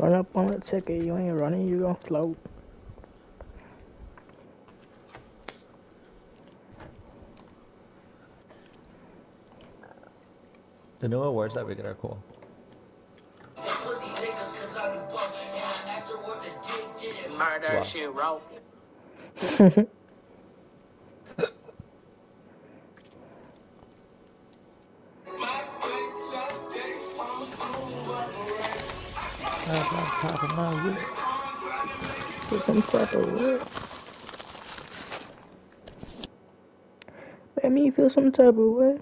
Run up on the ticket. You ain't running, you gonna float. The new awards that we get are cool. Murder wow. she wrote. Put some of what? Made me feel some type of way.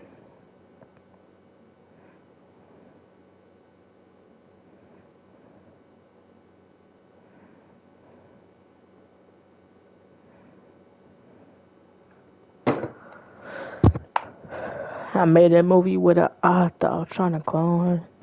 I made a movie with a I thought I was trying to clone her.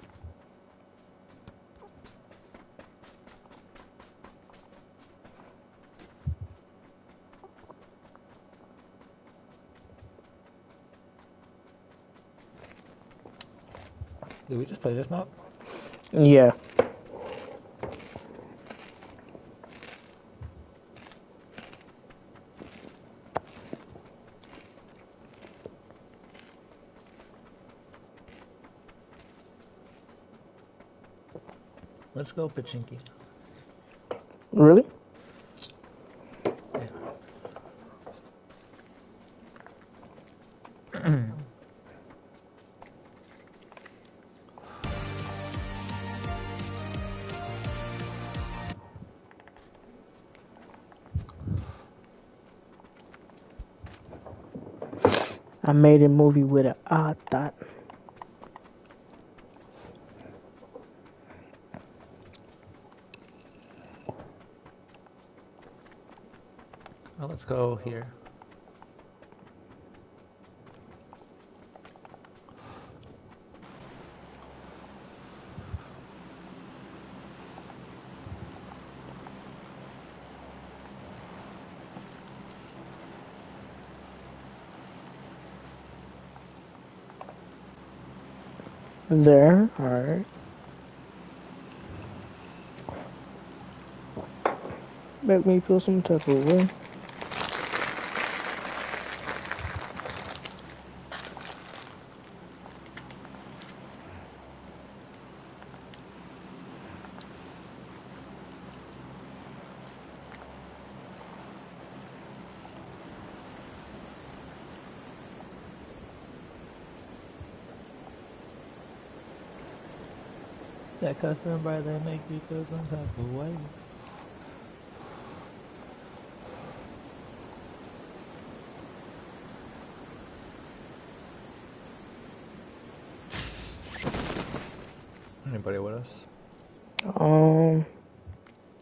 We just play this map? Yeah. Let's go Pochinki. Made a movie with a ah, odd thought. Well, let's go here. There, alright. Make me feel some type of way. That custom bar they make you feel some type of way. Anybody with us? Um.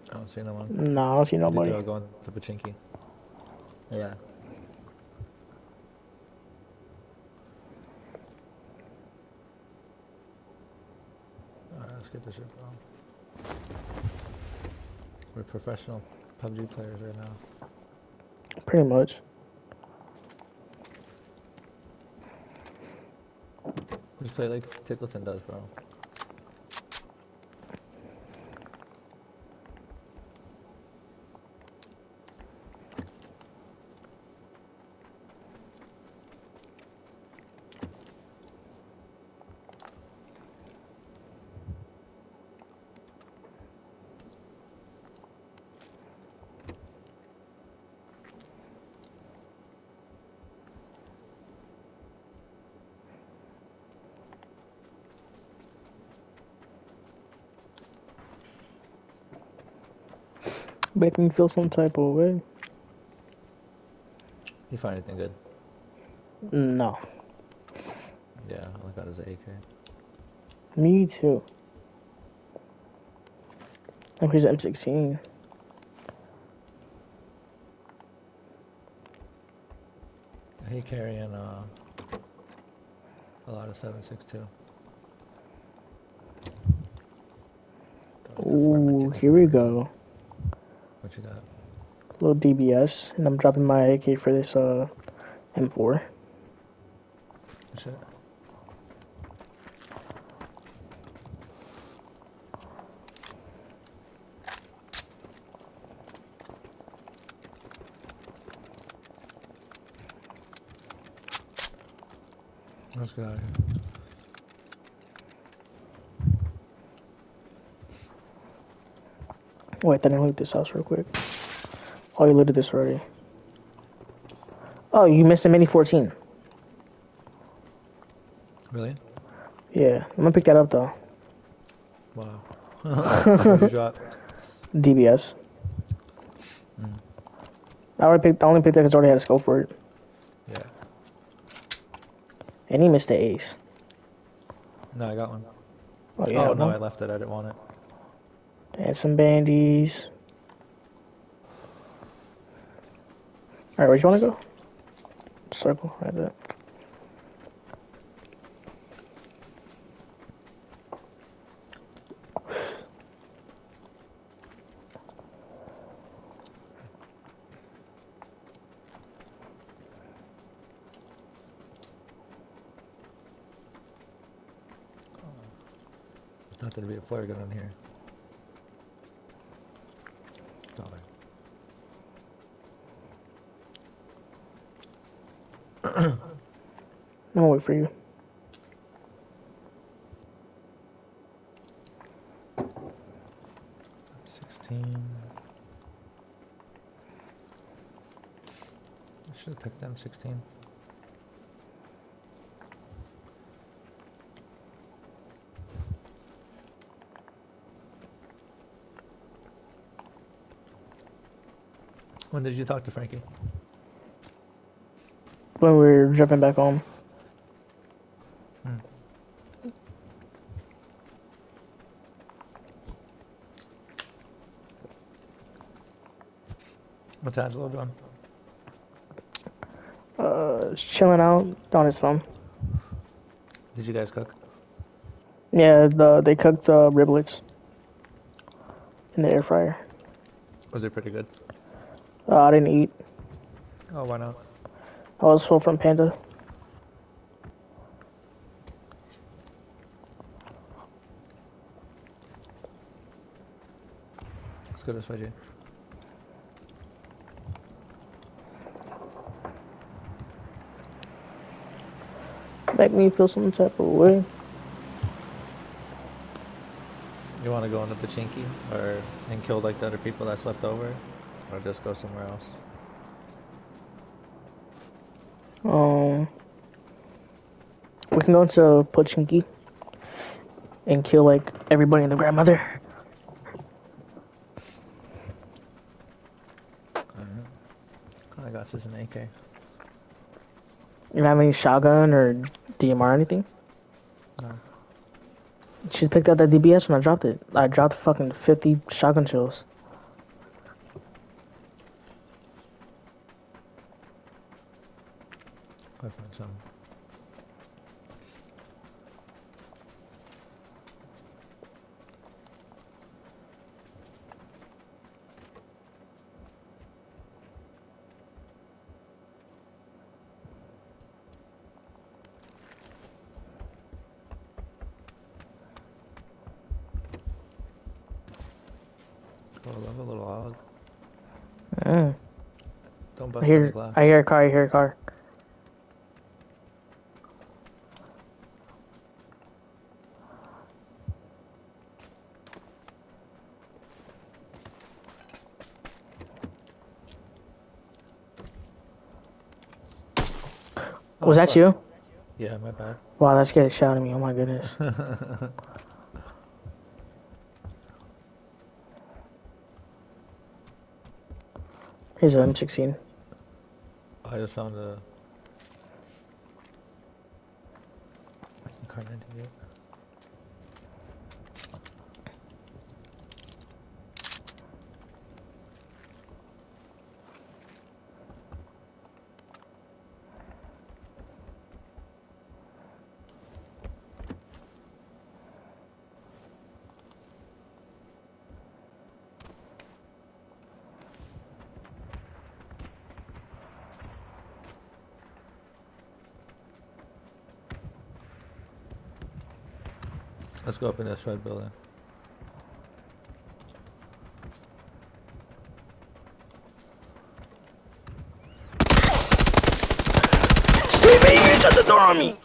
I don't see no one. No, I don't see nobody. Going to Pochinki. Yeah. get this shit from. We're professional PUBG players right now. Pretty much. Just play like Tickleton does, bro. Make me feel some type of way. You find anything good? No. Yeah, all I got is an AK. Me too. I'm here's M16. He carrying uh, a lot of 762. Ooh, here we go little DBS, and I'm dropping my AK for this uh, M4. That's Let's get out of here. Wait, then I loot this house real quick. Oh, you looted this already. Oh, you missed a mini 14. Really? Yeah, I'm gonna pick that up though. Wow. Drop? DBS. Mm. I already picked. I only picked that because I already had a scope for it. Yeah. And he missed the ace. No, I got one. Oh yeah. oh no, one. I left it. I didn't want it. And some bandies. Alright, where do you wanna go? Circle, right there. There's nothing to be a flare gun in here. Got it. I'm gonna wait for you. Sixteen. I should have picked them sixteen. When did you talk to Frankie? When we were jumping back home. What's Angelo doing? Uh, chilling out on his phone. Did you guys cook? Yeah, the they cooked uh, riblets in the air fryer. Was it pretty good? Uh, I didn't eat. Oh, why not? I was full from Panda. Let's go this way. Make me feel some type of way. You want to go into Pochinki or and kill like the other people that's left over, or just go somewhere else? Um, we can go to Pochinki and kill like everybody and the grandmother. I got this an AK. You have any shotgun or DMR or anything? No. She picked up that DBS when I dropped it. I dropped fucking 50 shotgun shells. I found some. Oh, I love a little hog. Mm. Don't I bust any hear, glass. I hear a car, I hear a car. Oh, Was that fuck. you? Yeah, my bad. Wow, that's scared the at me. Oh my goodness. Here's an M16. I just found a Kar 98. Let's go up in this red building. Stevie, you shut the door on me!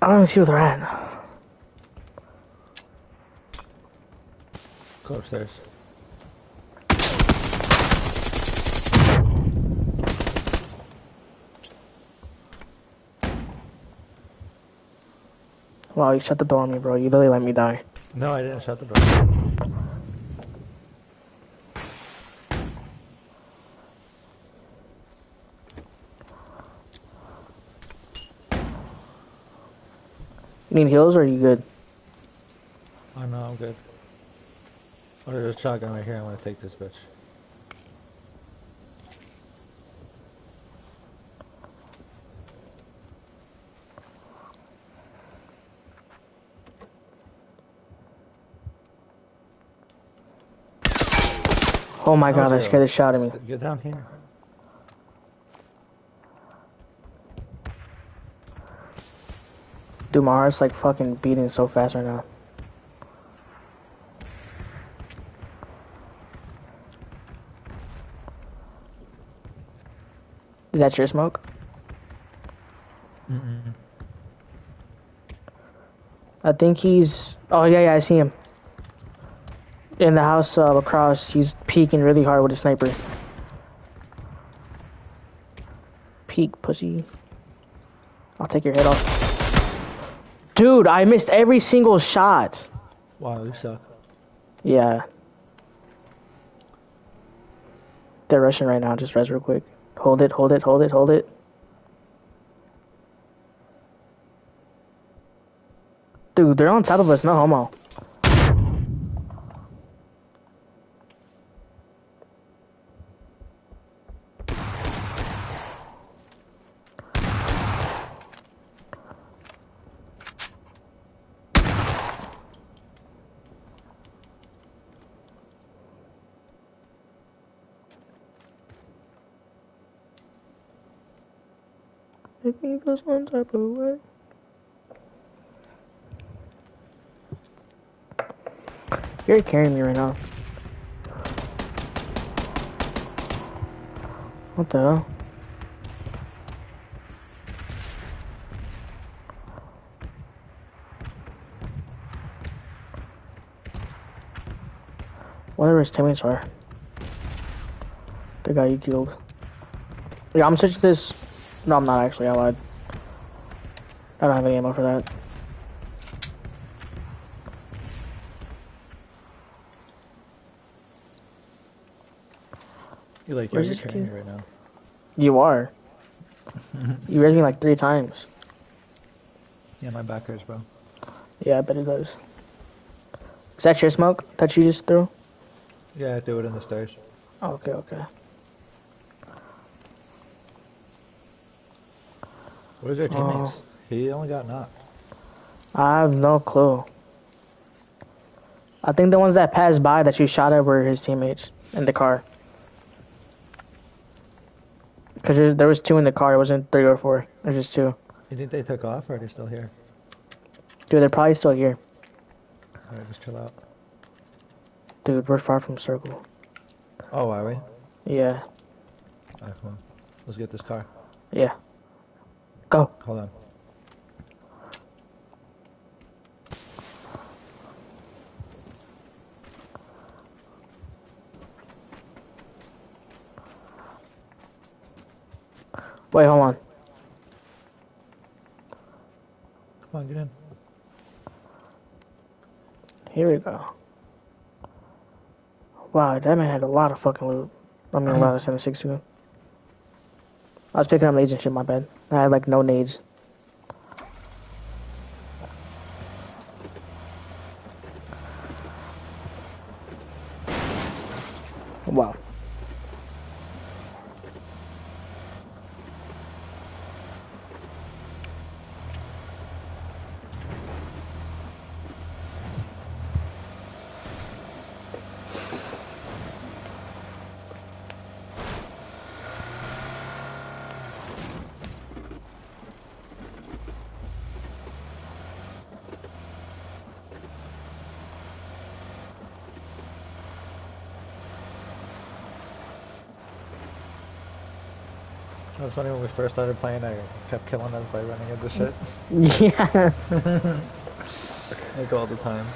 I don't even see where they're at. Go upstairs. Wow, you shut the door on me, bro. You literally let me die. No, I didn't shut the door. You need heals or are you good? Oh no, I'm good. Oh, there's a shotgun right here. I'm gonna take this bitch. Oh my god, Oh, that scared the out of me. Get down here. Dude, my heart's like fucking beating so fast right now. Is that your smoke? Mm-mm. I think he's. Oh yeah, yeah, I see him. In the house uh, across, he's peeking really hard with a sniper. Peek, pussy. I'll take your head off. Dude, I missed every single shot. Wow, you suck. Yeah. They're rushing right now. Just res real quick. Hold it, hold it, hold it, hold it. Dude, they're on top of us. No homo. Make me feel some type of way. You're carrying me right now. What the hell? Whatever his teammates are. The guy you killed. Yeah, I'm switching this. No, I'm not actually. I lied. I don't have any ammo for that. You like Where's carrying me right now. You are. you raised me like three times. Yeah, my back hurts, bro. Yeah, I bet it does. Is that your smoke that you just threw? Yeah, I threw it in the stairs. Oh, okay, okay. Where's your Oh. He only got knocked. I have no clue. I think the ones that passed by that you shot at were his teammates in the car. Cause there, there was two in the car. It wasn't three or four. It was just two. You think they took off or are they still here? Dude, they're probably still here. Alright, just chill out. Dude, we're far from circle. Oh, are we? Yeah, Alright, come on. Let's get this car. yeah. Go. Hold on. Wait, hold on. Come on, get in. Here we go. Wow, that man had a lot of fucking loot. I mean, a lot of 762. I was picking up nades and shit, my bad. I had like no nades. It was funny when we first started playing, I kept killing us by running into shit. Yeah. like all the time.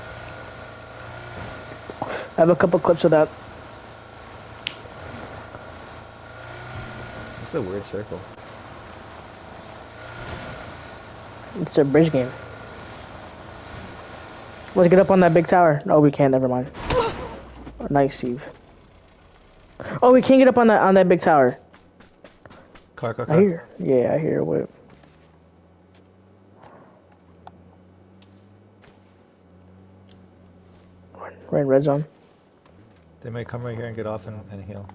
I have a couple clips of that. It's a weird circle. It's a bridge game. Let's get up on that big tower. Oh, we can't. Never mind. Nice, Steve. Oh, we can't get up on that on that big tower. Car, car, I hear. Yeah, I hear a whip. We're in red zone. They may come right here and get off and, and heal.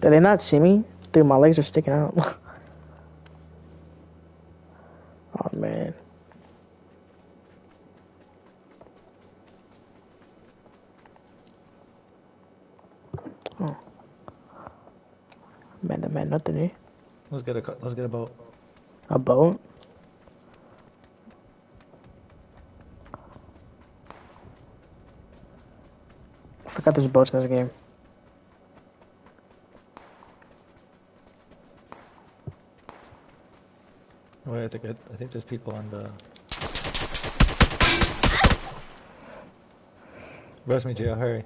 Did they not see me? Dude, my legs are sticking out. oh man. Oh. Man, man, nothing here. Let's get a let's get a boat. A boat? I forgot there's boats in this game. Oh, wait, I think it, I think there's people on the. Rest me, Gio, hurry.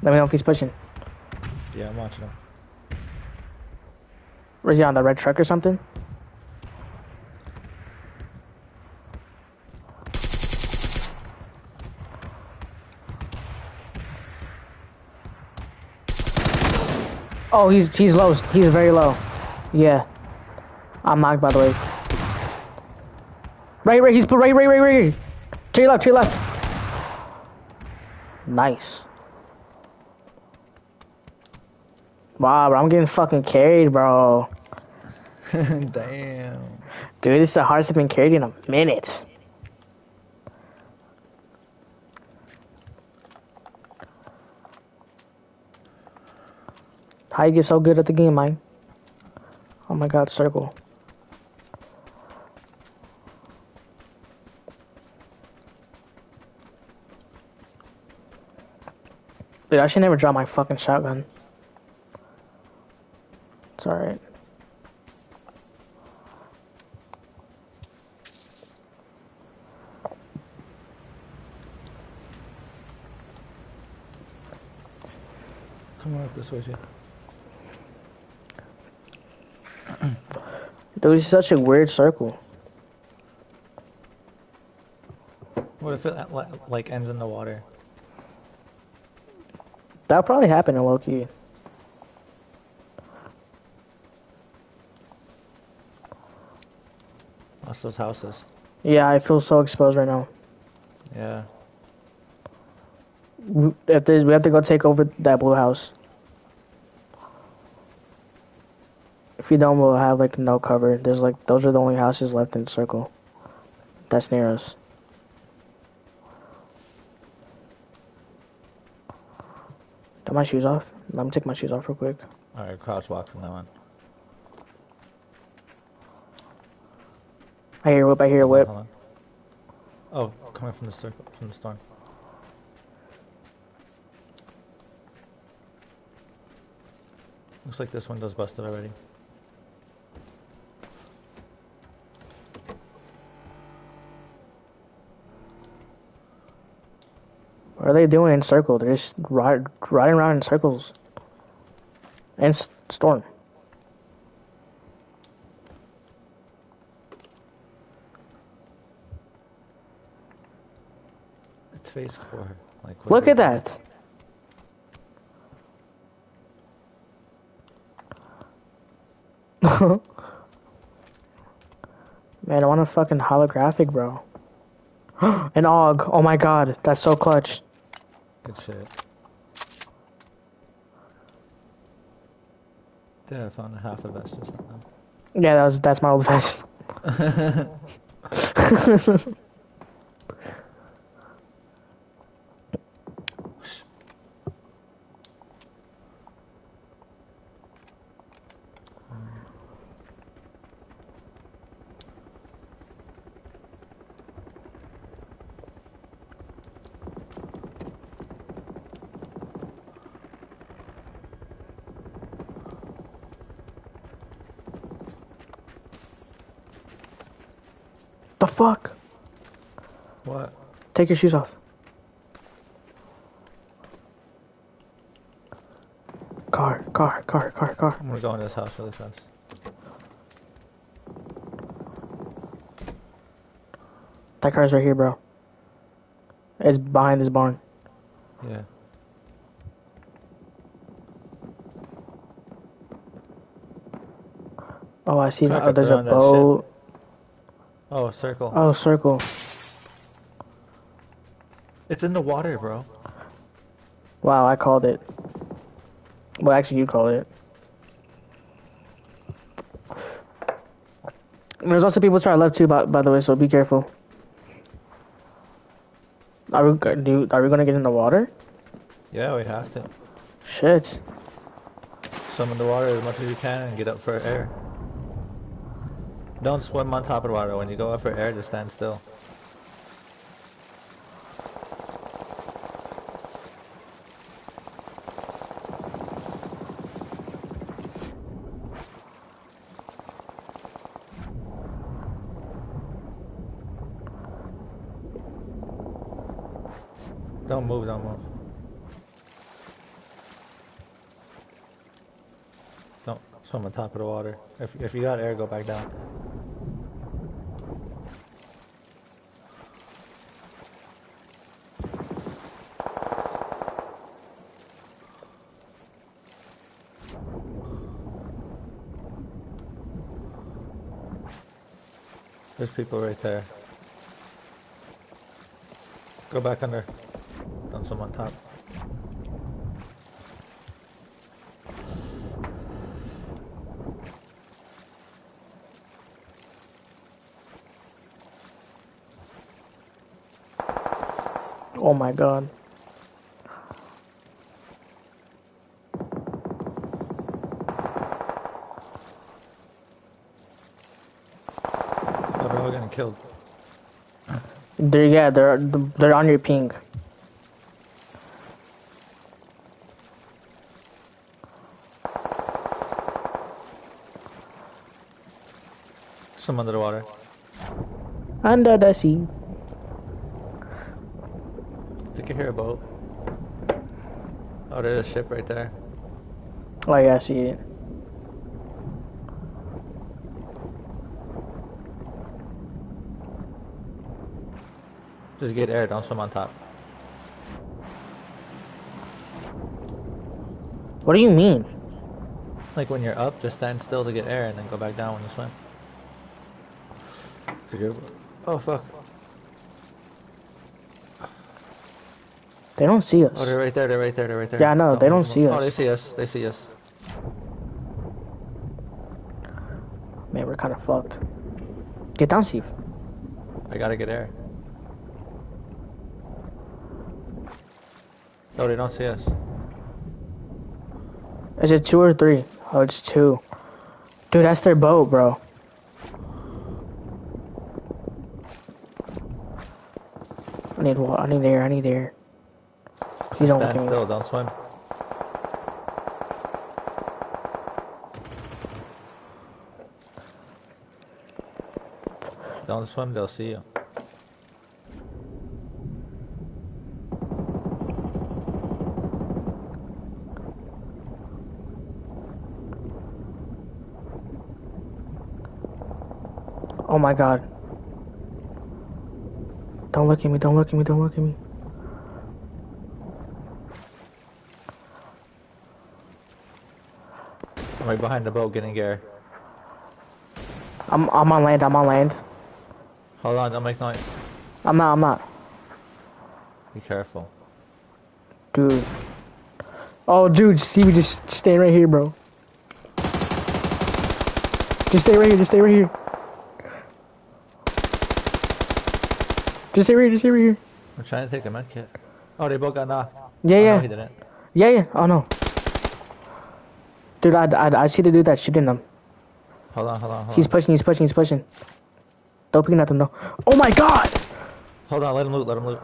Let me know if he's pushing. Yeah, I'm watching him. Where's he on the red truck or something? Oh, he's he's low. He's very low. Yeah. I'm knocked by the way. Right, right. He's right, right, right, right. To your left, to your left. Nice. Wow, bro, I'm getting fucking carried, bro. Damn. Dude, this is the hardest I've been carried in a minute. How you get so good at the game, Mike? Oh my god, circle. Dude, I should never drop my fucking shotgun. It's alright. Come on up this way, Gio. Dude, it's such a weird circle. What if it uh, like ends in the water? That'll probably happen in Loki. key. That's those houses. Yeah, I feel so exposed right now. Yeah. We have to, we have to go take over that blue house. If you don't, we'll have like no cover. There's like those are the only houses left in the circle. That's near us. Got my shoes off. Let me take my shoes off real quick. Alright, crosswalk from now on. I hear a whip. I hear a whip. Hold on. Oh, coming from the circle, from the storm. Looks like this window's busted already. What are they doing in circle? They're just ride, riding around in circles. And storm. It's phase four. Like, Look at doing? that. Man, I want a fucking holographic, bro. An AUG. Oh my god, that's so clutch. Good shit. There, I found a half a vest or something. Yeah, that was that's my old vest. fuck? What? Take your shoes off. Car, car, car, car, car. I'm gonna go in this house really fast. That car's right here, bro. It's behind this barn. Yeah. Oh, I see. Oh, there's a around that shit. boat. Oh, a circle. Oh, circle. It's in the water, bro. Wow, I called it. Well, actually, you called it. There's also people to our left too, by, by the way, so be careful. Are we, do, are we gonna get in the water? Yeah, we have to. Shit. Swim in the water as much as you can and get up for air. Don't swim on top of water. When you go up for air, just stand still. Don't move, don't move. Don't swim on top of the water. If, if you got air, go back down. There's people right there. Go back under. Don't swim on top. My god. They're all getting killed. They're, yeah, they're, they're on your ping. Some under the water. Under the sea. I think I hear a boat. Oh, there's a ship right there. Oh yeah, I see it. Just get air, don't swim on top. What do you mean? Like when you're up, just stand still to get air and then go back down when you swim. Oh fuck. They don't see us. Oh, they're right there, they're right there, they're right there. Yeah, no, know, they don't see us. Oh, they see us, they see us. Man, we're kind of fucked. Get down, Steve. I gotta get air. No, they don't see us. Is it two or three? Oh, it's two. Dude, that's their boat, bro. I need water. I need air. I need air. Please don't Stand still, don't swim. Don't swim, they'll see you. Oh my god. Don't look at me. Don't look at me. Don't look at me. I'm right behind the boat getting air. I'm I'm on land. I'm on land. Hold on, don't make noise. I'm not. I'm not. Be careful. Dude. Oh, dude, Stevie, just stay right here, bro. Just stay right here. Just stay right here. Just stay right here. Just stay right here. I'm trying to take a med kit. Oh, they both got knocked. Yeah, Oh, yeah. No, he didn't. Yeah, yeah. Oh no. Dude, I, I, I see the dude that's shooting them. Hold on, hold on, hold He's on. pushing, he's pushing, he's pushing. Don't peek at them though. Oh my god! Hold on, let him loot, let him loot.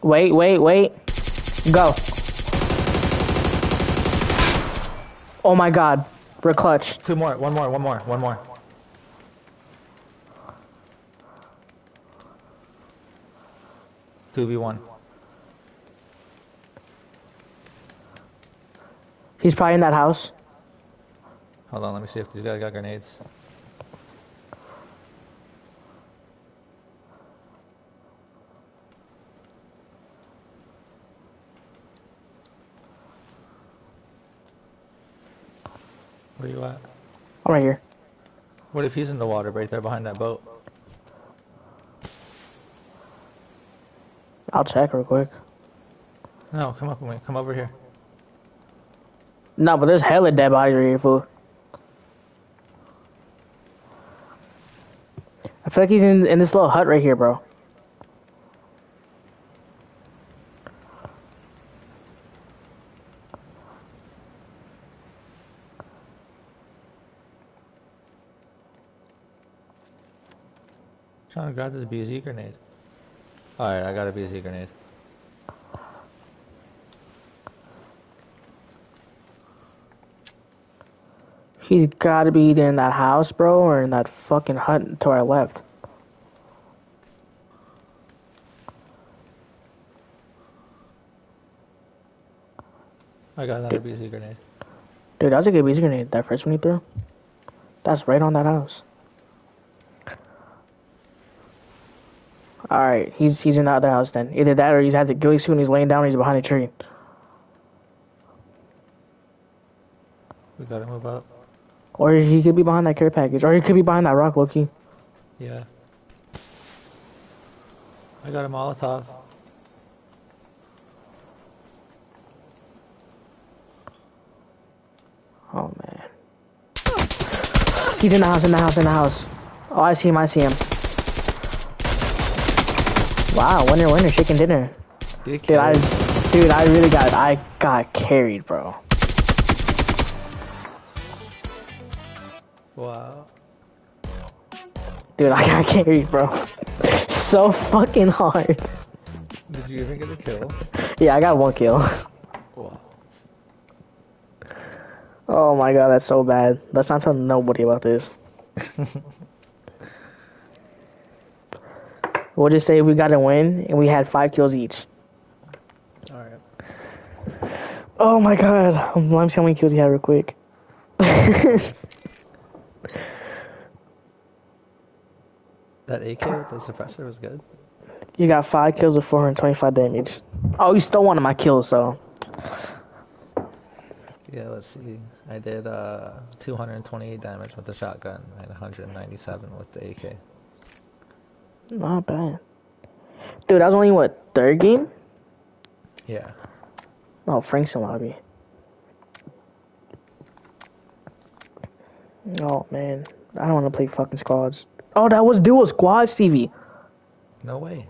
Wait, wait, wait. Go. Oh my god. We're clutch. Two more, one more, one more, one more. Two v one. He's probably in that house. Hold on, let me see if these guys got grenades. Where you at? I'm right here. What if he's in the water right there behind that boat? I'll check real quick. No, come up with me. Come over here. No, but there's hella dead bodies right here, fool. I feel like he's in, in this little hut right here, bro. trying to grab this BZ grenade. Alright, I got a BZ grenade. He's gotta be either in that house, bro, or in that fucking hut to our left. I got another BZ grenade. Dude, that was a good beast grenade, that first one he threw. That's right on that house. Alright, he's he's in the other house then. Either that or he's has a ghillie suit and he's laying down or he's behind a tree. We gotta move up. Or he could be behind that care package. Or he could be behind that rock, Loki. Yeah. I got a Molotov. Oh man. He's in the house, in the house, in the house. Oh, I see him, I see him. Wow, winner, winner, chicken dinner. Dude, I, dude, I really got, I got carried, bro. Wow. Dude, I got carried, bro. so fucking hard. Did you even get a kill? Yeah, I got one kill. Wow. Oh my god, that's so bad. Let's not tell nobody about this. We'll just say we got a win and we had five kills each. Alright. Oh my god. Let me see how many kills he had real quick. That AK with the suppressor was good. you got five kills with 425 damage. Oh, you stole one of my kills, so. Yeah, let's see. I did uh 228 damage with the shotgun and 197 with the AK. Not bad. Dude, that was only what, third game? Yeah. Oh, Frank's in lobby. Oh man, I don't want to play fucking squads. Oh, that was duo squad, Stevie. No way.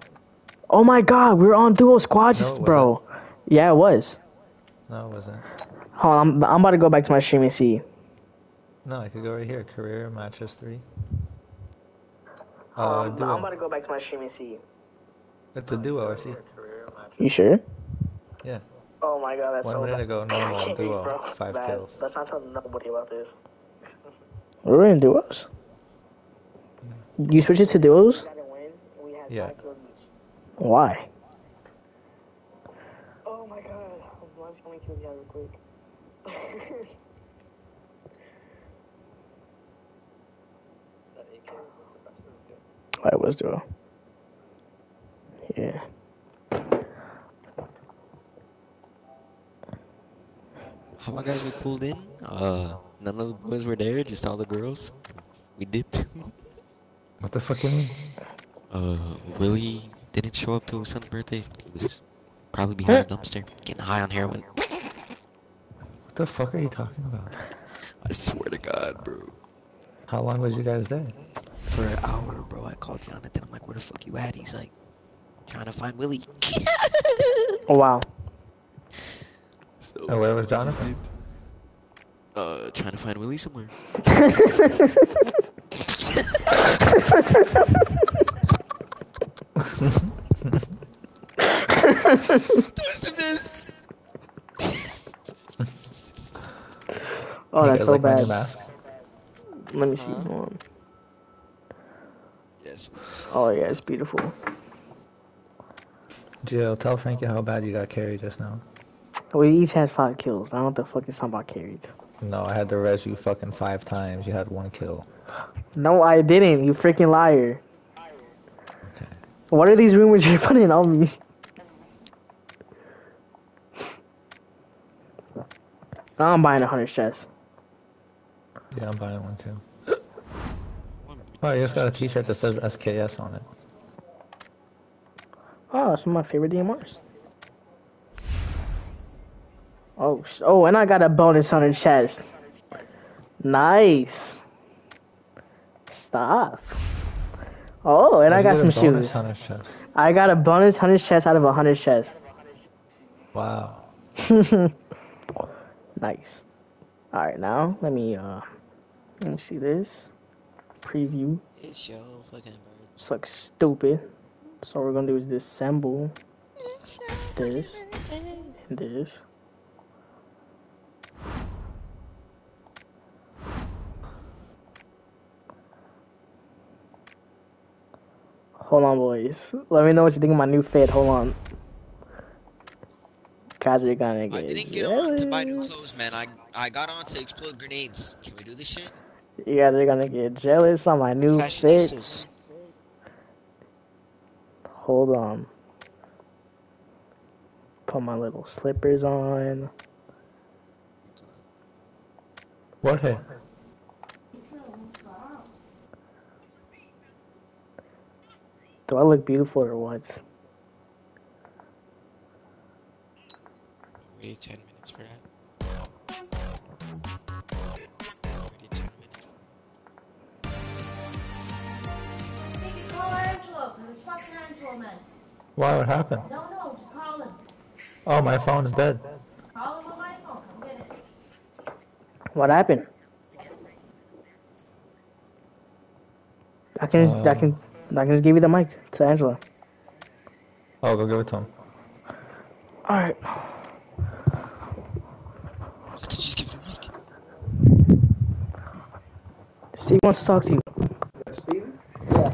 Oh my god, we were on duo squads, No, bro. Yeah, it was. No, it wasn't. Hold on, I'm, I'm about to go back to my stream and see. No, I could go right here. Career matches three. Uh, on, I'm about to go back to my stream and see. It's a duo. I see. You sure? Yeah. Oh my god, that's One so minute bad. ago, normal duo, five Bad. kills. Let's not tell nobody about this. We were in duos. You switch it to duos? Yeah. Why? Oh my god. I'm just gonna kill you real quick. I was duo. Yeah. How about guys we pulled in? Uh, none of the boys were there, just all the girls. We dipped. What the fuck you mean? uh, Willie didn't show up to his son's birthday. He was probably behind a dumpster, getting high on heroin. What the fuck are you talking about? I swear to God, bro. How long was you guys there? For an hour, bro, I called Jonathan. I'm like, where the fuck you at? He's like, trying to find Willie. Oh wow. so, And where was Jonathan? Uh, trying to find Willie somewhere. Oh, that's the best. Oh, You that's so like bad. mask? Let me see. Huh? Hold on. Yes, Oh yeah, it's beautiful. Jill, tell Frankie how bad you got carried just now. We each had five kills. I don't know what the fuck is talking about carried. No, I had to res you fucking five times. You had one kill. No, I didn't. You freaking liar. Okay. What are these rumors you're putting on me? I'm buying a hundred chests. Yeah, I'm buying one too. Oh, you just got a t-shirt that says SKS on it. Oh, it's one of my favorite DMRs. Oh, oh, and I got a bonus on her chest. Nice. Stop. Oh, and I got some a bonus shoes. chest? I got a bonus hundred chest out of a hundred chest. Wow. nice. All right, now let me uh, let me see this preview. It's your fucking bird. This looks stupid. So what we're gonna do is disassemble It's your this birthday. and this. Hold on, boys. Let me know what you think of my new fit. Hold on. Guys are gonna I didn't get on to buy new clothes, man. I I got on to explode grenades. Can we do this shit? You guys are gonna get jealous on my new fit. Hold on. Put my little slippers on. What Do I look beautiful or what? Waited 10 minutes for that. Waited 10 minutes. Maybe call Angelo, because it's fucking Angelo, man. Why? What happened? Don't know, just call him. Oh, my phone is dead. Call him on my phone, come get it. What happened? I can, I Um. can, I can just give you the mic to Angela. Oh, go give it to him. All right. I could just give it a mic. Steve wants to talk to you. Yeah.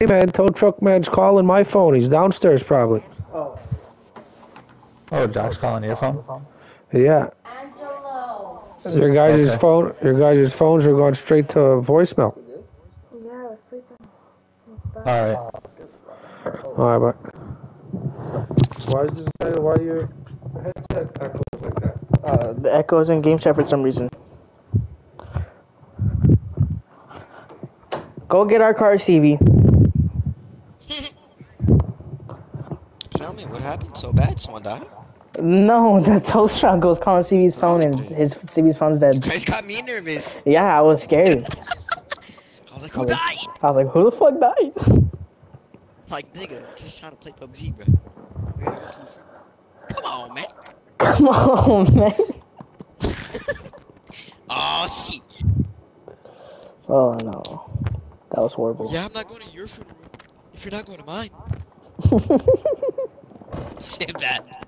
Hey man, tow truck man's calling my phone. He's downstairs probably. Oh, Jock's calling your phone? Yeah. Angelo. Your guys' Okay. phone your guys' phones are going straight to voicemail. Alright. Alright, but why is this guy why your headset echoes like that? Uh, the echoes in game chat for some reason. Go get our car, CV. Tell me, what happened so bad? Someone died? No, the tow truck goes calling CV's phone and his CV's phone's You dead. guys got me nervous. Yeah, I was scared. I was like, who died? I was like, who the fuck died? Like, nigga, just trying to play PUBG, bro. We gotta go to the front. Come on, man. Come on, man. Oh, shit. Oh no, that was horrible. Yeah, I'm not going to your funeral if you're not going to mine. Say that.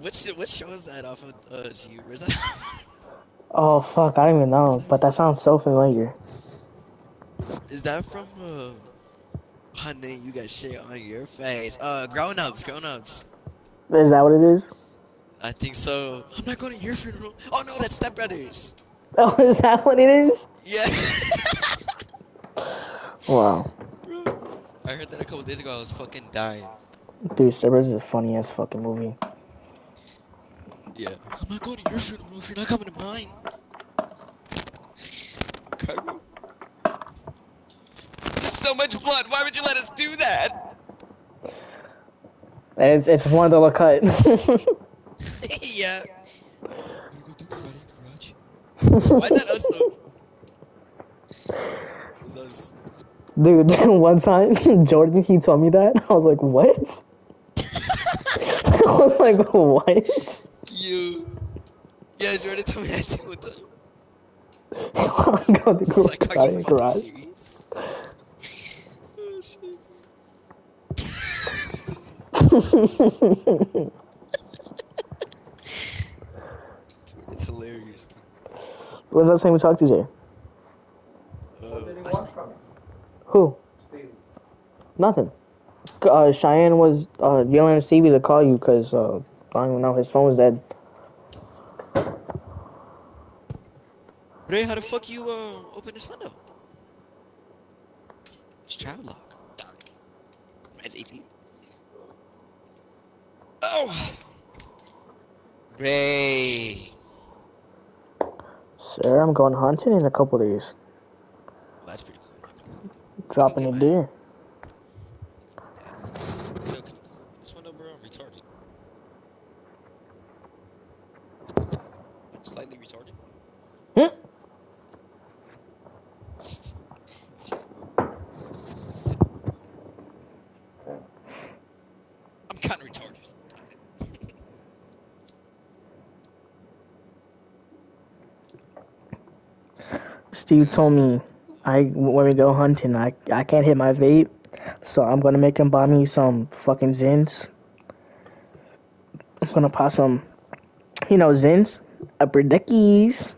What, sh- what show is that off of uh, G? That? Oh fuck, I don't even know, but that sounds so familiar. Is that from, uh, honey, you got shit on your face. Uh, grown ups, grown ups. Is that what it is? I think so. I'm not going to your funeral. Oh no, that's Step Brothers. Oh, is that what it is? Yeah. Wow, Bro, I heard that a couple days ago. I was fucking dying. dude, Cerberus is a funny ass fucking movie. Yeah. I'm not going to your funeral if you're not coming to mine. Cargo. So much blood. Why would you let us do that? It's it's one dollar cut. yeah. Wanna go do karate in the garage? Why is that us though? Us. Dude, one time Jordan he told me that I was like, what? I was like, what? You. Yeah, Jordan told me that too one time. I'm going to go like, are karate in fucking garage. serious? oh shit. It's hilarious. When's the last time we talked to Jay? Uh. Who? Nothing. Uh, Cheyenne was uh, yelling at Stevie to call you because uh, I don't even know his phone was dead. Ray, how the fuck you uh open this window? It's child lock. Darn it. Man's 18. Oh! Ray! Sir, I'm going hunting in a couple days. Well, that's pretty cool. Dropping a deer. Yo, can you open this window, bro? I'm retarded. I'm slightly retarded. Hmm? I'm kind of retarded. Steve told me I when we go hunting, I I can't hit my vape, so I'm gonna make him buy me some fucking Zyns. I'm gonna pop some, you know, Zyns, upper deckies,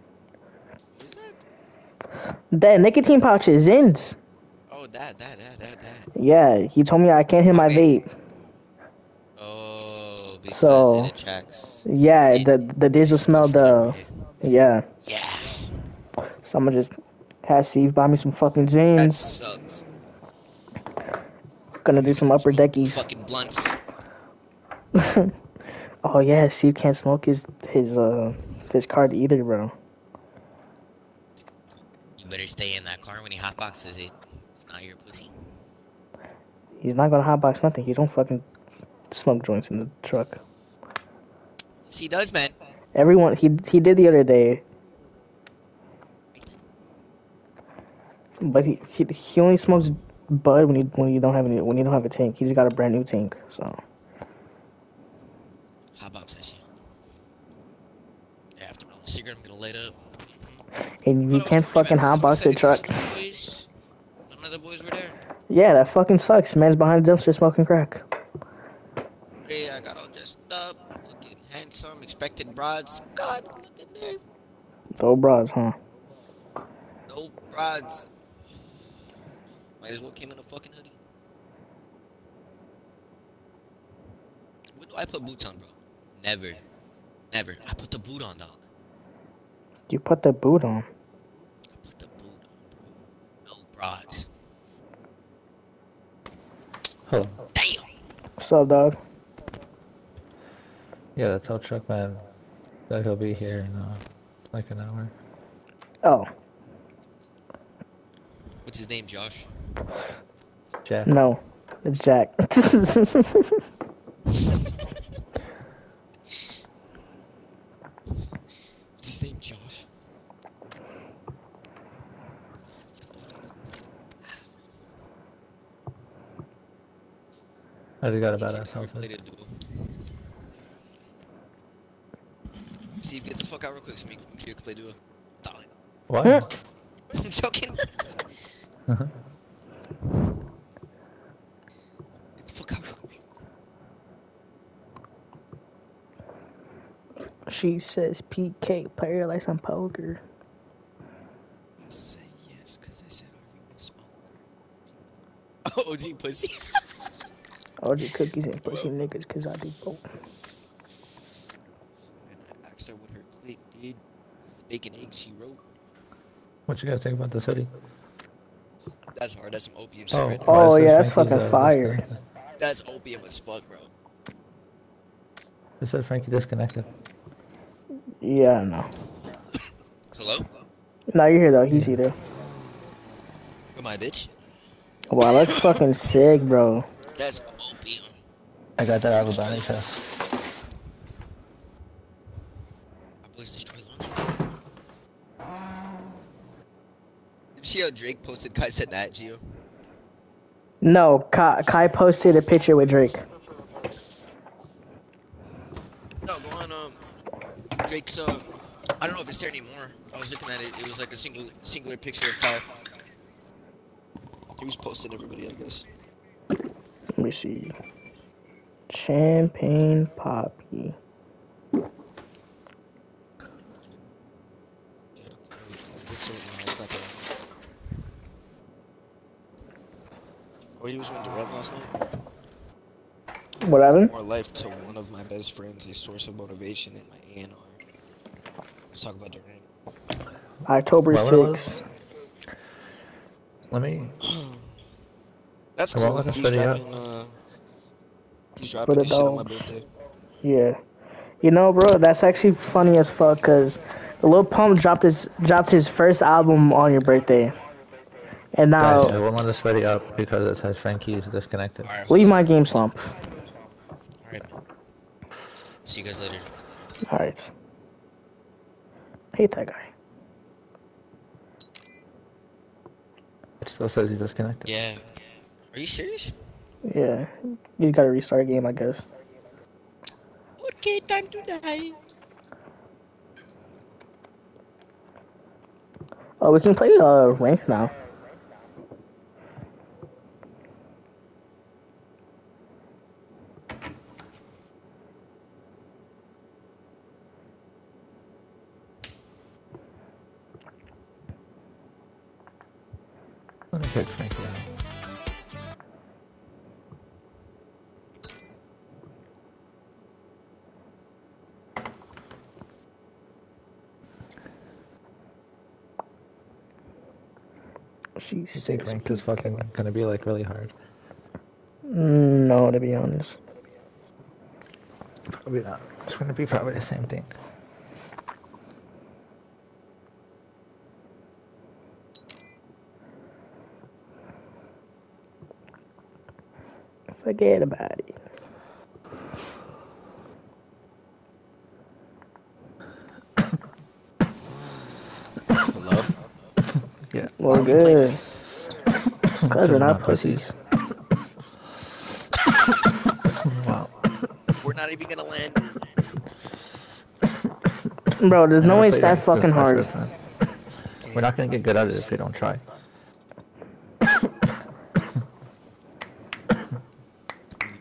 is that? that nicotine pouches, Zyns. Oh, that, that, that, that, that. Yeah, he told me I can't hit my vape. Oh, because So- it attracts. Yeah, the the dish will smell the yeah. Yeah, I'm gonna just have Steve buy me some fucking that sucks. Gonna do some upper deckies. Fucking blunts. Oh yeah, Steve can't smoke his his uh his card either, bro. You better stay in that car when he hotboxes it. If not, you're a pussy. He's not gonna hotbox nothing. He don't fucking smoke joints in the truck. Yes, he does, man. Everyone he he did the other day. But he, he he only smokes bud when you when you don't have any when you don't have a tank. He's got a brand new tank, so Hotbox that shit. Yeah, after my cigarette, I'm gonna light up. and you oh, But can't fucking about hotbox the truck. boys. None of the boys were there. Yeah, that fucking sucks. Man's behind the dumpster smoking crack. Hey, I got all dressed up, looking handsome, expecting broads. God, nothing there. Throw bras, huh? No broads. Might as well came in a fucking hoodie. When do I put boots on, bro? Never. Never. I put the boot on, dog. You put the boot on. I put the boot on, bro. No broads. Hello. Damn. What's up, dog? Yeah, that's tow truck man said he'll be here in uh, like an hour. Oh What's his name, Josh? Jack. no, it's Jack. What's his name, Josh? I just got a badass Never played outfit. Steve, get the fuck out real quick so me so you can play duo. Darling. What? I'm joking. Uh-huh. Get the fuck out real quick. She says PK player like some poker. I say yes, cause I said, are you a smoker? OG pussy. OG cookies and pussy niggas, cause I do both. and I asked her what her clique did. Bacon eggs, she wrote. What you guys think about this hoodie? That's hard. That's some opium Oh, right Oh, yeah, that's Frankie's, fucking uh, fire. That's opium as fuck, bro. It said Frankie disconnected. Yeah, no. Hello? No, you're here though. He's here. Am I bitch? Wow, that's fucking sick, bro. That's opium. I got that out of a bounty chest. Our boys destroy launch. Did you see how Drake posted Kai said that, Gio? No, Kai, Kai posted a picture with Drake. No, go on, um, Drake's, uh, I don't know if it's there anymore. I was looking at it, it was like a single, singular picture of Kai. He was posting everybody, I guess. Let me see. Champagne Papi. Yeah, Is it so, no, it's not. Oh, he was with Durant last night. What happened? More life to one of my best friends, a source of motivation in my A&R. Let's talk about Durant. October Well, 6th. Let me. That's cool. let He's set it up. dropping, uh, he's For dropping the this shit on my birthday. Yeah. You know, bro, that's actually funny as fuck because Lil Pump dropped his dropped his first album on your birthday, and now Guys, I won't let us ready up because it says Frankie's disconnected. Alright, leave my game slump. Alright. See you guys later. All right. Hate that guy. It still says he's disconnected. Yeah. Are you serious? Yeah, you gotta restart a game, I guess. Okay, time to die. Oh, we can play uh ranked now. She's You think ranked is fucking gonna be like really hard? Mm, No, to be honest. Probably not. It's gonna be probably the same thing. Forget about it. Hello? Yeah. We're good. Cause we're not pussies. Wow. We're not even gonna land. Bro, there's no way it's that fucking hard. We're not gonna get good at it if we don't try. We get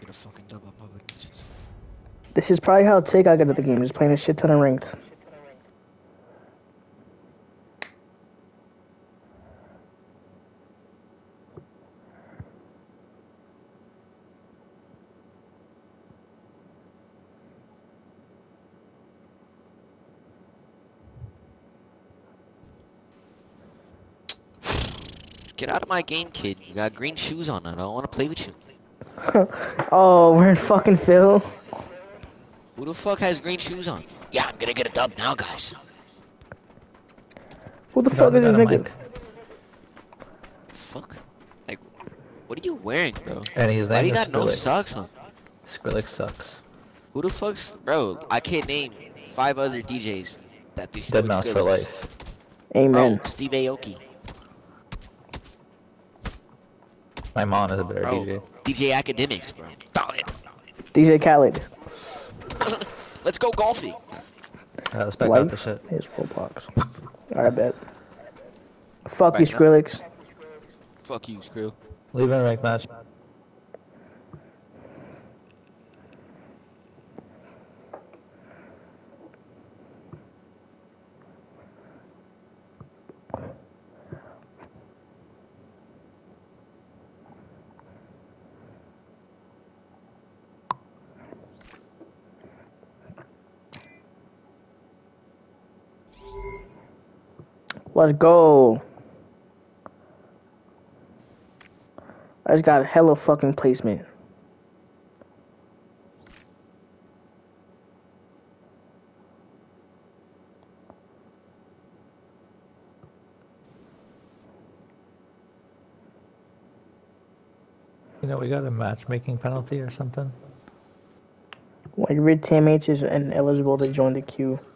a fucking dub on public matches. This is probably how Tig I got at the game, just playing a shit ton of ranked. My game, kid. You got green shoes on. I don't want to play with you. Oh, we're in fucking Phil. Who the fuck has green shoes on? Yeah, I'm gonna get a dub now, guys. Who the You fuck is this nigga? mic. Fuck. Like, what are you wearing, bro? And his Why do name you is got no socks on? Skrillex sucks. Who the fuck's, bro? I can't name five other DJs that this Deadmau5 for life. Amen. Bro, Steve Aoki. My mom is a better Bro, DJ. DJ Academics, bro. Dale. DJ Khaled. Let's go golfing. Uh, let's back out the Life shit. is Roblox. Alright, bet. Fuck you, Back up. Skrillex. Fuck you, Screw. Leave in a rank match. Let's go. I just got a hella fucking placement. You know, we got a matchmaking penalty or something. When your teammates is ineligible to join the queue.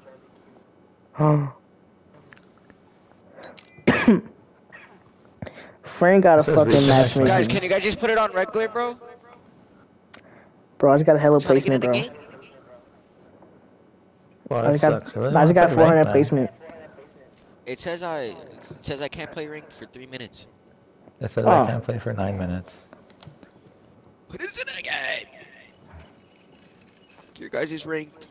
Huh. Frank got a Says fucking reconnect. matchmaking. Guys, can you guys just put it on regular, bro? Bro, I just got a hella Trying to placement, bro. game? Well, I that just got, sucks. I, really I just got 400 ranked, placement. It says I. It says I can't play ranked for three minutes. It says Oh. I can't play for nine minutes. What is it in the game. Your guys is ranked,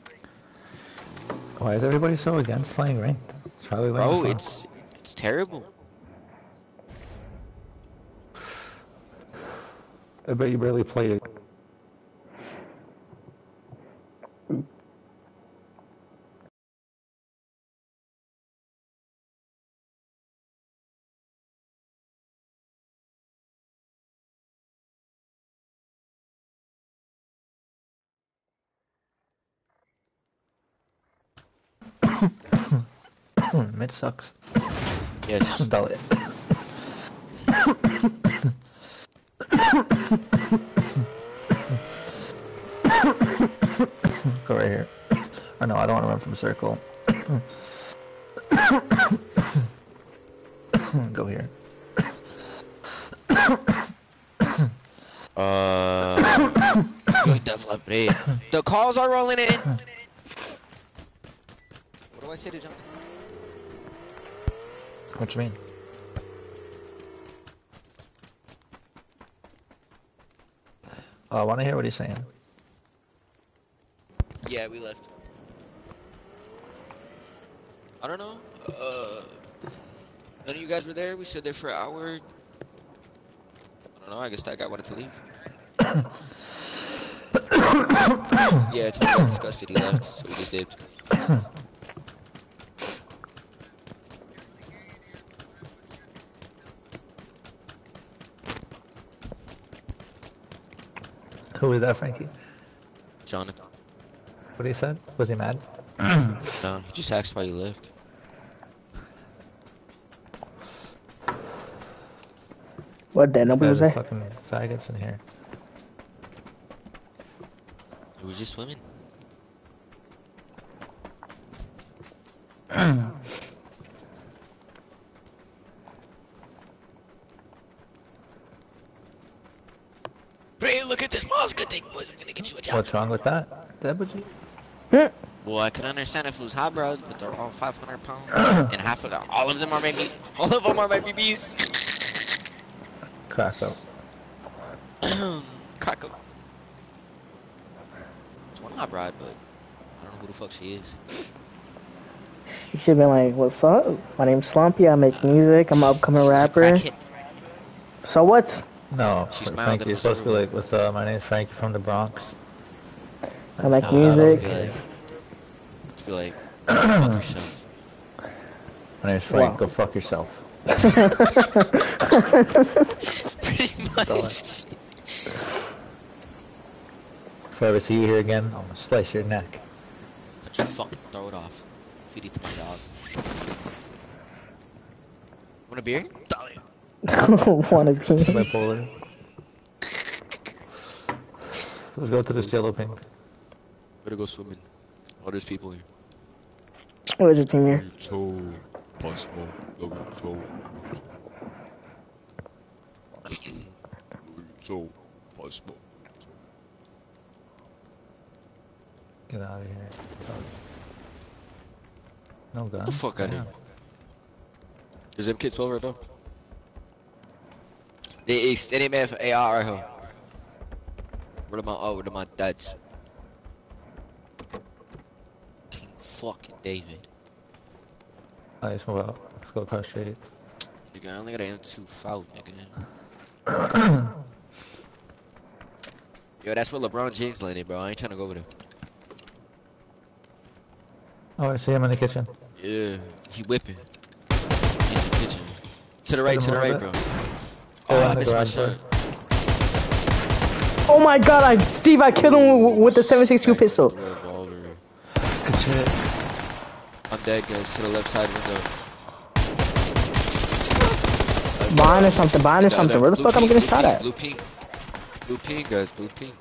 Why is everybody so against playing ranked? It's probably way bro. more fun. It's it's terrible. I bet you barely played it. Mid sucks. Yes. Dull it. Go right here. Or no, I don't want to run from a circle. Go here. Uh. Yo, development. The calls are rolling in. What do I say to Jonathan? What you mean? Oh, I want to hear what he's saying. Yeah, we left. I don't know. Uh, none of you guys were there. We stood there for an hour. I don't know. I guess that guy wanted to leave. yeah, Tony got disgusted. He left, so we just did. Who was that, Frankie? Jonathan. What he said? Was he mad? No, he just asked why you left. What then? Nobody was There's there. fucking faggots in here. It was just women. Bray, look at this Mosca thing, boys. I'm gonna get you a job. What's wrong with that? That would you? Well, I can understand if it was hot bros, but they're all 500 pounds, and half of them, all of them are maybe, all of them are my BBs. Crack up. Crack up. It's one hot bride, but I don't know who the fuck she is. You should have been like, "What's up? My name's Slumpy. I make uh, music. I'm an upcoming rapper. So what? No, She's Frankie, mild you're supposed to be like, what's up? My name's Frankie from the Bronx. I make Uh, music. Be like, be like, fuck yourself. My name's Frank. Wow. Go fuck yourself. Pretty much. If I ever see you here again, I'm gonna slice your neck. But you fucking throw it off. Feed it to my dog. Want a beer? Dale. I don't want to be. Bipolar. Let's go to this yellow pink. Better go swimming. All there's people here. Where's your team here? So, possible. So, so, possible. Get out of here. No gun. the fuck I outta here. Is MK12 right now? They is any man for AR right here. Where am I? Oh, where am I? That's fucking David. Alright, let's move out. Let's go across street. Nigga, I only got an M2 foul, nigga. Yo, that's where LeBron James landed, bro. I ain't trying to go over there. Oh, I see him in the kitchen. Yeah, he whipping. In the kitchen. To the right, to the right, bro. Oh, ah, I the missed my garage shot. Oh my God! I Steve, I killed him with, with the 7.62 pistol. Revolver. Good shit. I'm dead, guys. To the left side window. Behind or something. Behind or something. Where the blue fuck am I ping, getting shot ping, at? Blue pink. Blue pink, guys. Blue pink.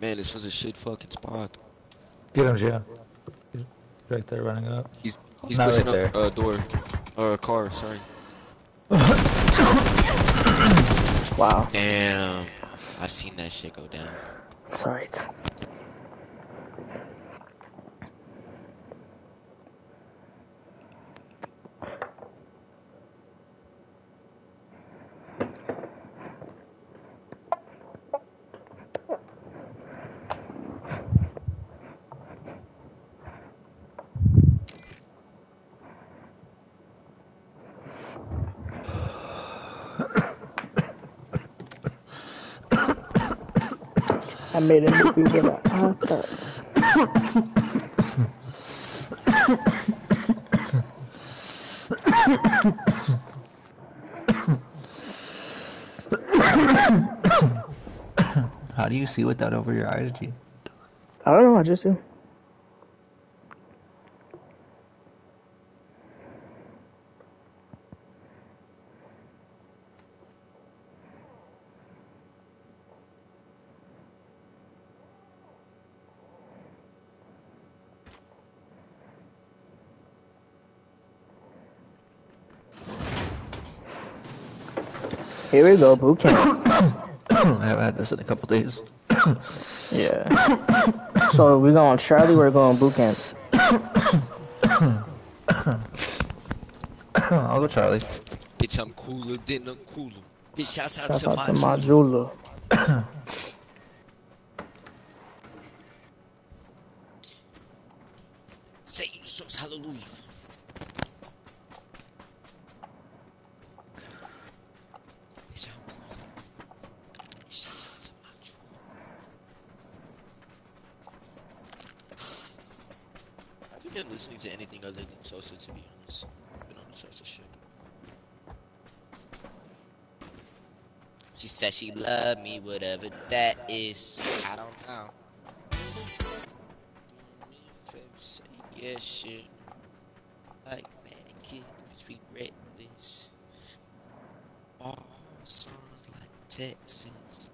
Man, this was a shit fucking spot. Get him, Gio. He's right there running up. He's he's Not pushing right up a uh, door or a car. Sorry. Wow. Damn, I seen that shit go down. Sorry. I made a movie with an actor. How do you see with that over your eyes, G? I don't know. I just do. Here we go, boot camp. I haven't had this in a couple days. Yeah. So we're going Charlie. We're going boot camp. I'll go Charlie. Bitch, I'm cooler than a cooler. Bitch, shouts out Shout to out my to Jew. my jeweler. Say you sauce, hallelujah. Bitch, I'm cooler. Bitch, shouts out to my Jew. I haven't been listening to anything other than Sosa, to be honest. Been on the Sosa shit. She said she loved me, whatever that is. I don't know. Do yes, shit. Like bad kids, bitch, we read this. All songs like Texans.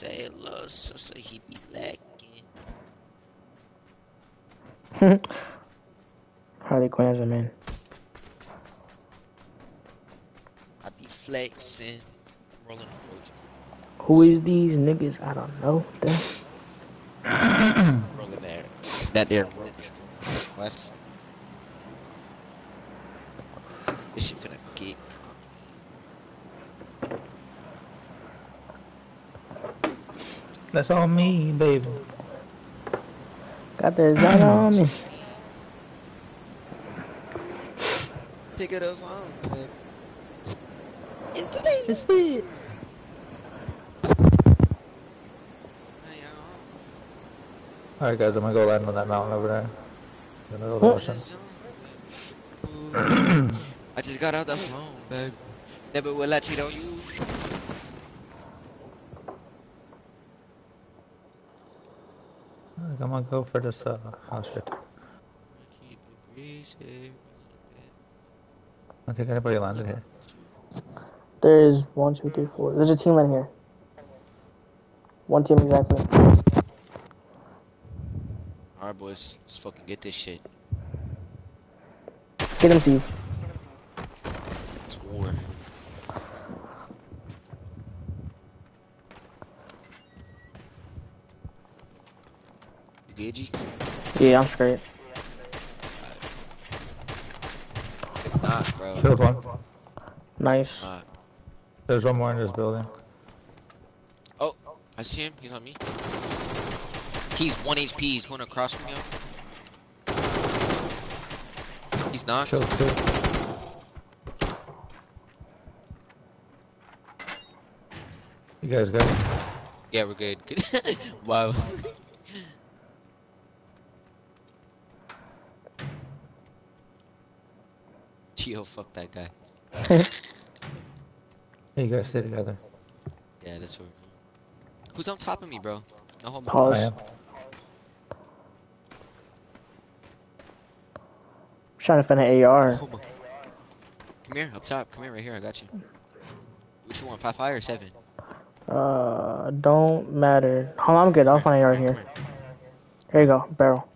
Say love, so he be lacking. Harley Quinn as a man. I be flexing, rolling Who is these niggas? I don't know. Rolling that. That there. West. This shit finna get. That's all me, baby. Got the designer on me. Pick it up phone. babe. It's late. It's lit. Alright, guys, I'm gonna go land on that mountain over there. In the middle of the ocean. I just got out the phone, babe. Never will I cheat on you. I'm gonna go for this uh, house right there. Keep it breezy. I think anybody landed here. There's one, two, three, four. There's a team in here. One team exactly. Alright, boys. Let's fucking get this shit. Get him, Steve. It's war. You? Yeah, I'm straight. Nah, bro. Killed one. Nice. Nah. There's one more in this building. Oh, I see him. He's on me. He's 1 HP. He's going across from you. He's knocked. Killed two. You guys good? Yeah, we're good. Good. wow. Gio, fuck that guy. You guys stay together. Yeah, that's what we're doing. Who's on top of me, bro? No homo. I Pause. am. trying to find an AR. Homo. Come here, up top. Come here, right here. I got you. Which one? Five five or seven? Uh, don't matter. Hold on, I'm good. I'll find an AR here. here. Here you go, barrel.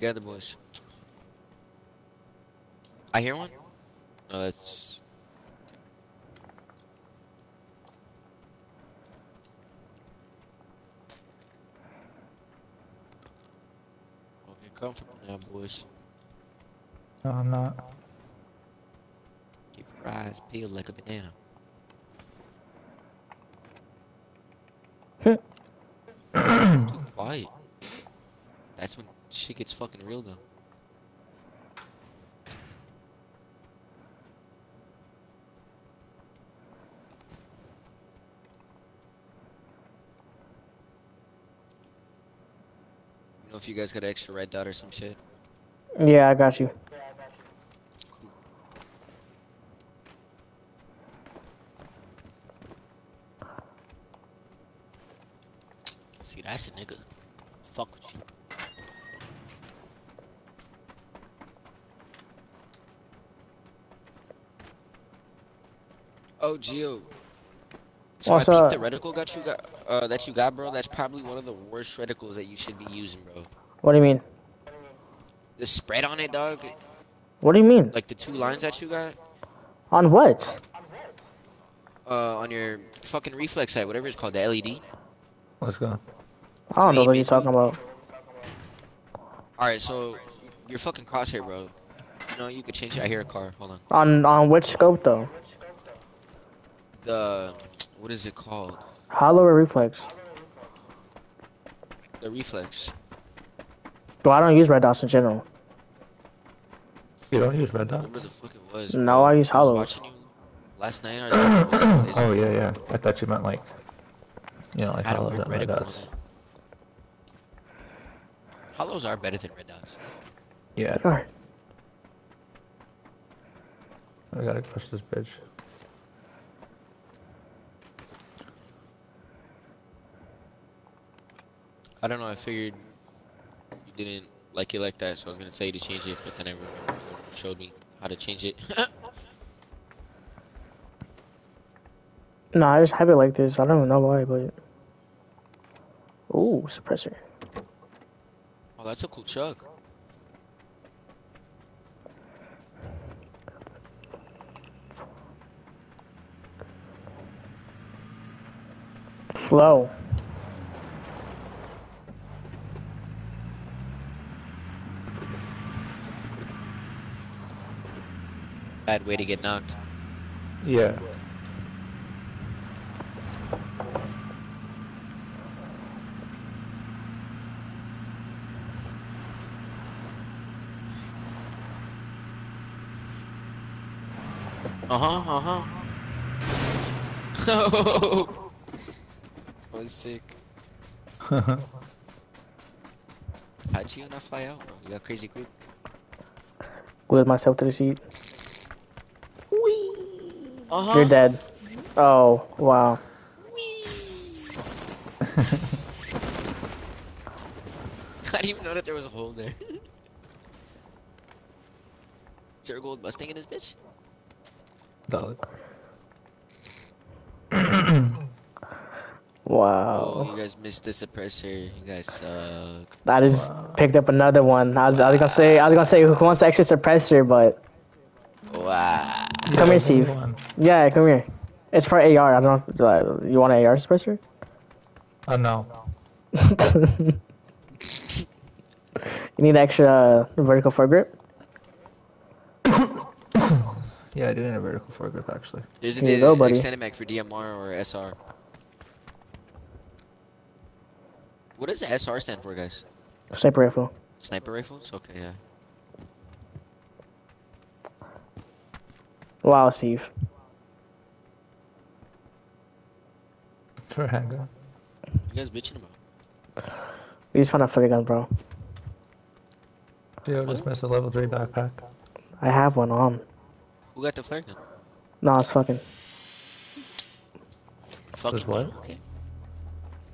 together, boys. I hear one? No, that's... Okay, comfortable now, boys. No, I'm not. Keep your eyes peeled like a banana. too quiet. That's when shit gets fucking real though. You know if you guys got an extra red dot or some shit? Yeah, I got you. See, that's a nigga. Fuck with you. Gio. So What's I up? peeped the reticle got you got uh, that you got, bro. That's probably one of the worst reticles that you should be using, bro. What do you mean? The spread on it, dog. What do you mean? Like the two lines that you got On what? uh, on your fucking reflex sight, whatever it's called, the LED. Let's go. I don't know what you're talking about. All right, so your fucking crosshair, bro. You know you could change it. I hear a car. Hold on. On on which scope though? The what is it called? Hollow or reflex? The reflex. Well, I don't use red dots in general. You don't use red dots? Whatever the fuck it was. No, bro. I use was hollows. watching you last night. Or last couple of days Oh yeah, yeah. I thought you meant like, you know, like I don't hollows and red dots. Hollows are better than red dots. Yeah, Alright. I gotta cross this bridge. I don't know. I figured you didn't like it like that, so I was gonna tell you to change it, but then I remember you showed me how to change it. No, I just have it like this. I don't even know why, but. Ooh, suppressor. oh, that's a cool chug. Slow. Bad way to get knocked. Yeah. Uh huh. Uh huh. I was sick. How'd you not fly out, bro? You got crazy group. Glued myself to the seat. Uh huh. You're dead. Oh, wow. I didn't even know that there was a hole there. Is there a gold Mustang in this bitch? Dog. Wow. Oh, you guys missed the suppressor. You guys suck. I just picked up another one. I was, I was gonna say I was gonna say who wants the extra suppressor, but Wow. Come here, Steve. One. yeah, come here. It's for AR. I don't know. uh, You want an AR suppressor? Oh no. you need extra uh, vertical foregrip. Yeah, I do need a vertical foregrip actually. There's a Here you di- go, buddy. extended mag for DMR or SR. What does SR stand for, guys? Sniper rifle. Sniper rifles? Okay, yeah. Wow, Steve. For a handgun. You guys bitching about? We just want a flare gun, bro. Gio just missed a level 3 backpack. I have one on. Who got the flare gun? No, it's fucking. Fucking what? me, Okay.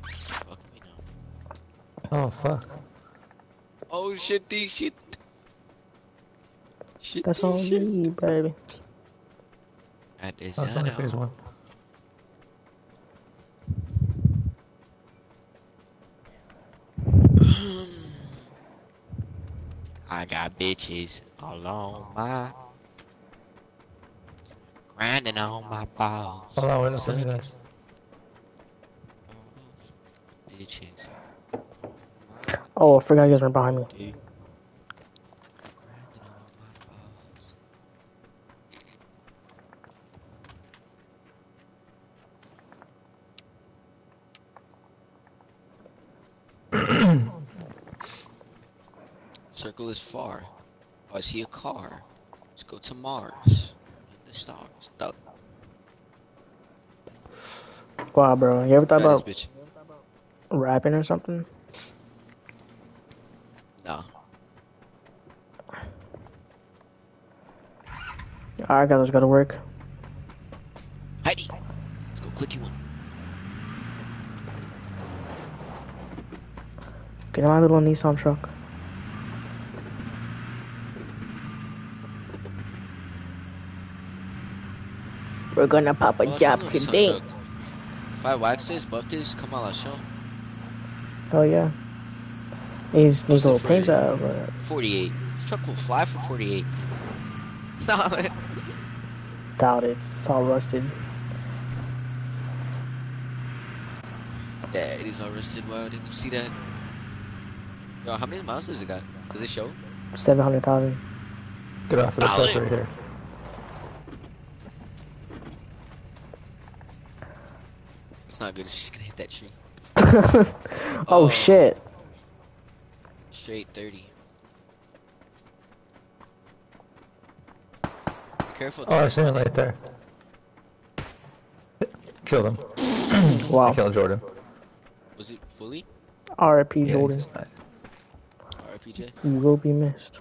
Fucking me now. Oh fuck. Oh shit, these shit. Shit, That's all shit. me, baby. That is Oh, it's only phase Zano. 1. I got bitches all on my grinding on my balls. Hold on, wait up for Sucking guys. Bitches. Oh, I forgot you guys were behind me. Grinding on my balls. Circle is far. Oh, I see a car. Let's go to Mars. And the stars. Wow, bro. You ever thought about bitch. rapping or something? No. Alright, guys, let's go to work. Heidi! Let's go clicky one. Get in my little Nissan truck. We're gonna pop a Oh, job it's on today. truck. If I wax this, buff this, come on, I'll show. Oh yeah. He's What's needs a the little paint 48? job. but- 48. This uh, truck will fly for 48. Nah. Doubt it. It's all rusted. Yeah, it is all rusted. Wow, didn't you see that? Yo, how many miles does it got? Does it show? Seven hundred thousand. Get off of the Dolly. truck right here. It's not good. It's just gonna hit that tree. oh um, shit. Straight 30. Be careful. Oh, I though. see him right there. Killed him. I Wow. killed Jordan. Was it fully? R.I.P. Yeah, Jordan. just died. RPJ? You will be missed.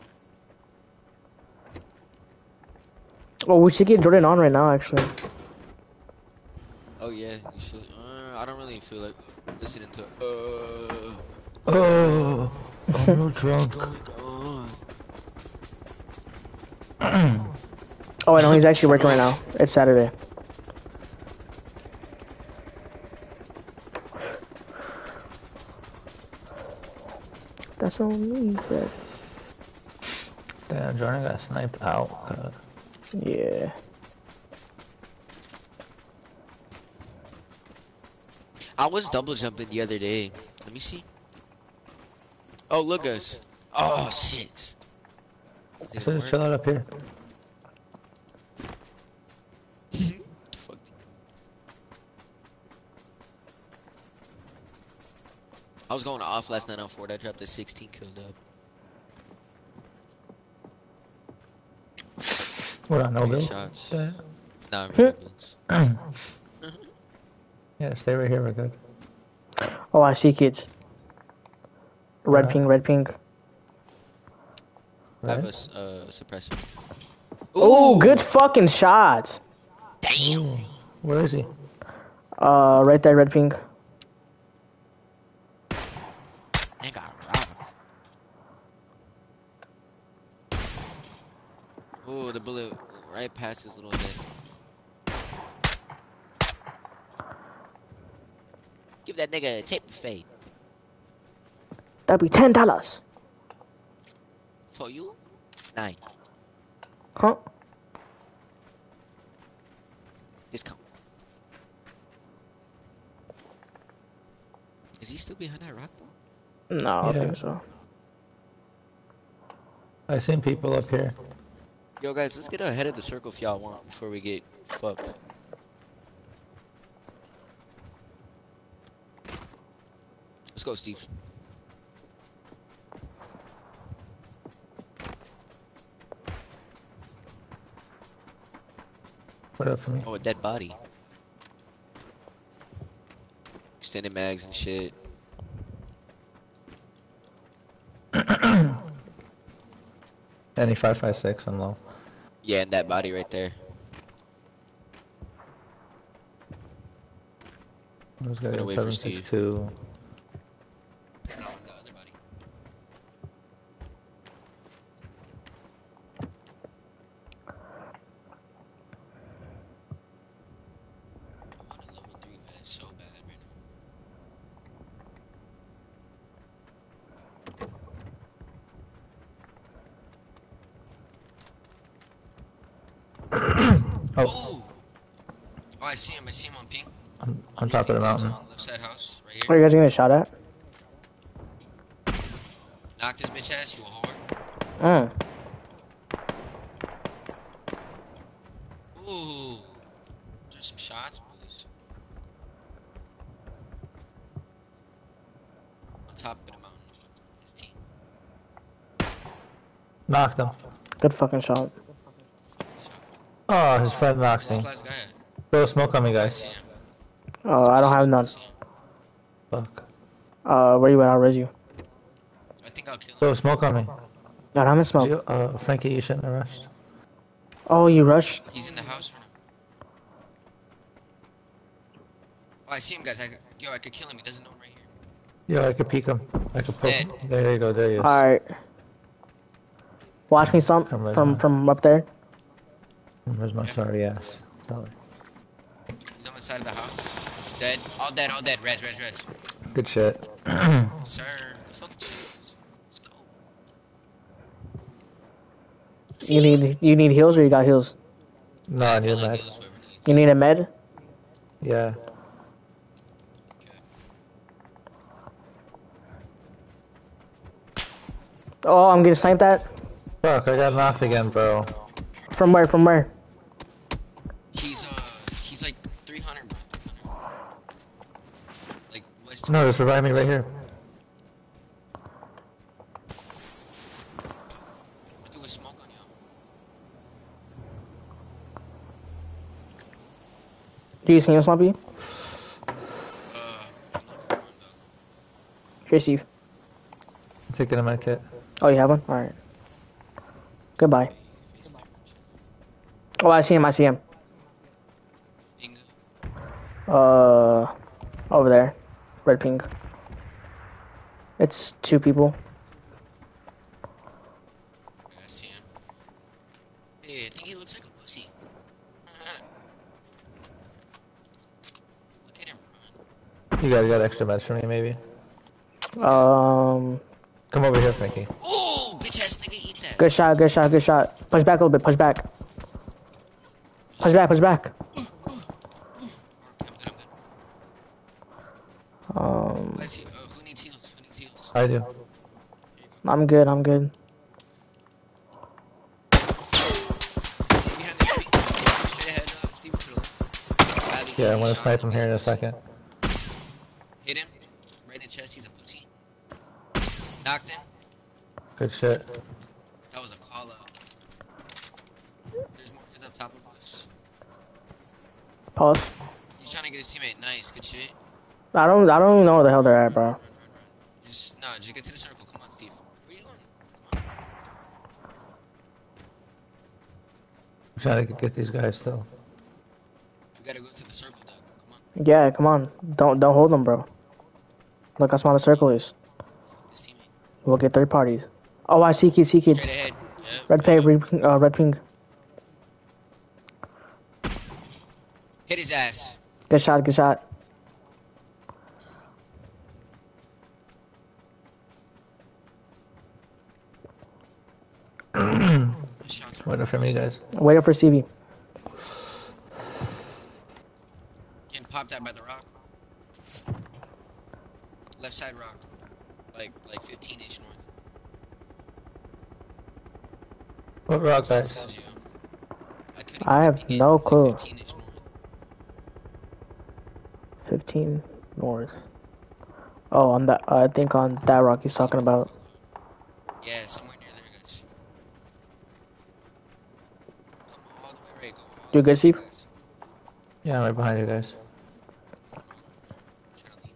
Oh, we should get Jordan on right now, actually. Oh, yeah. You should. Uh, I don't really feel like listening to. Uh, Oh, I'm real what's drunk. going on? Oh, I know he's actually working right now. It's Saturday. That's on me, but Damn, Jordan got sniped out. Uh, yeah. I was double jumping the other day. Let me see. Oh, look us. Oh, shit. Is it should gonna just chill work? out up here. Fuck. I was going off last night on Ford. I dropped a 16 kill dub. What no Three bill? shots. Nah, builds. yeah, stay right here. We're good. Oh, I see kids. Red Uh, ping, red ping. I have a Right? uh, suppressor. Oh, Ooh, good fucking shot. Damn. Where is he? Uh, right there, red ping. I got robbed. Ooh, the bullet right past his little head. Give that nigga a tape fade. That'd be ten dollars. For you? Nine. Huh? Discount. Is he still behind that rock, bro? No, I Yeah. think so. I seen people up here. Yo, guys, let's get ahead of the circle if y'all want before we get fucked. go, Steve. What up for me? Oh, a dead body. Extended mags and shit. Any 556, I'm low. Yeah, and that body right there. There's gonna go 762. Top of the mountain. Left side house, right What are you guys gonna shot at? Knock this bitch ass, you a whore. Mm. Ooh. There's some shots, boys. On top of the mountain. His team. Knocked him. Good fucking shot. Oh, his friend Where's knocked me. this last guy at? Throw smoke on me, I guys. See him. Oh, I don't have none. I see. Fuck. Uh, where you at? I'll res you. I think I'll kill him. Throw smoke on me. I don't have smoke. You, uh, Frankie, you shouldn't have rushed. Oh, you rushed? He's in the house right now. Oh, I see him, guys. I, could- yo, I could kill him. He doesn't know I'm right here. Yeah, I could peek him. I could poke him. There you go, there you is. Alright. Watch me some Come right from on. from up there. Where's my sorry ass? Oh, He's on the side of the house. He's dead. All dead, all dead. Res, res, res. Good shit. Sir, the fucking cheese. Let's go. You need you need heals or you got heals? no, I need a like med. he was whoever needs. You need a med? Yeah. Oh, I'm getting sniped at. Fuck, I got knocked again, bro. From where? From where? No, just revive me right here. I a smoke on you. Do you see him, Slumpy? Uh, I'm not. Here, Steve. I'm taking a med kit. Oh, you have one? Alright. Goodbye. Face there, chill. Oh, I see him, I see him. Uh, over there. Red pink. It's two people. I see him. Hey, I think he looks like a pussy. Look at him run. You guys got extra meds for me, maybe? Um, Come over here, Frankie. Oh, bitch ass nigga, eat that. good shot, good shot, good shot. Push back a little bit, push back. Push back, push back. Okay, I'm good, I'm good. Um, I see. Uh, who needs heals? Who needs heals? I do. I'm good, I'm good. See behind the tree. Straight ahead, uh, Steven to the left. Valley, Yeah, I'm gonna shot. snipe him here in a second. Hit him. Right in the chest. He's a pussy. Knocked him. Good shit. That was a call out. There's more kids up top of us. Pause. He's trying to get his teammate. Nice. Good shit. I don't, I don't know where the hell they're at, bro. Run, run, run. Just, nah, just get to the circle. Come on, Steve. Where you going? Come on. I'm trying to get these guys still. We gotta go to the circle, Doug. Come on. Yeah, come on. Don't, don't hold them, bro. Look how small the circle is. Fuck this teammate. We'll get third parties. Oh, I see kids, see kids. Straight. Yeah. Red pay, red, uh, red ping. Hit his ass. Good shot, good shot. Waiting for me, guys. Wait up for CV. getting popped at by the rock. Left side rock. Like, like 15 inch north. What rock, So guys? I, I have no It's like clue. 15 north. 15 north. Oh, on that, I think on that rock he's talking about. Yeah, somewhere near there, guys. Come all the way right. Go all You the good, way, Steve? Yeah, right behind you guys. Try to leave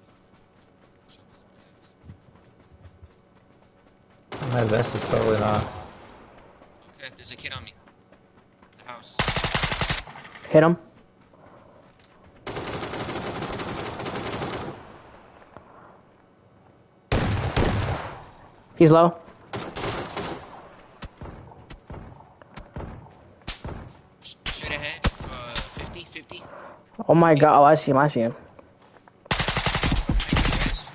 you. My vest is totally not. Okay, there's a kid on me. The house. Hit him. He's low. Sh- Straight ahead. Uh, 50, 50. Oh my god. Oh, I see him. I see him. Thank you, guys.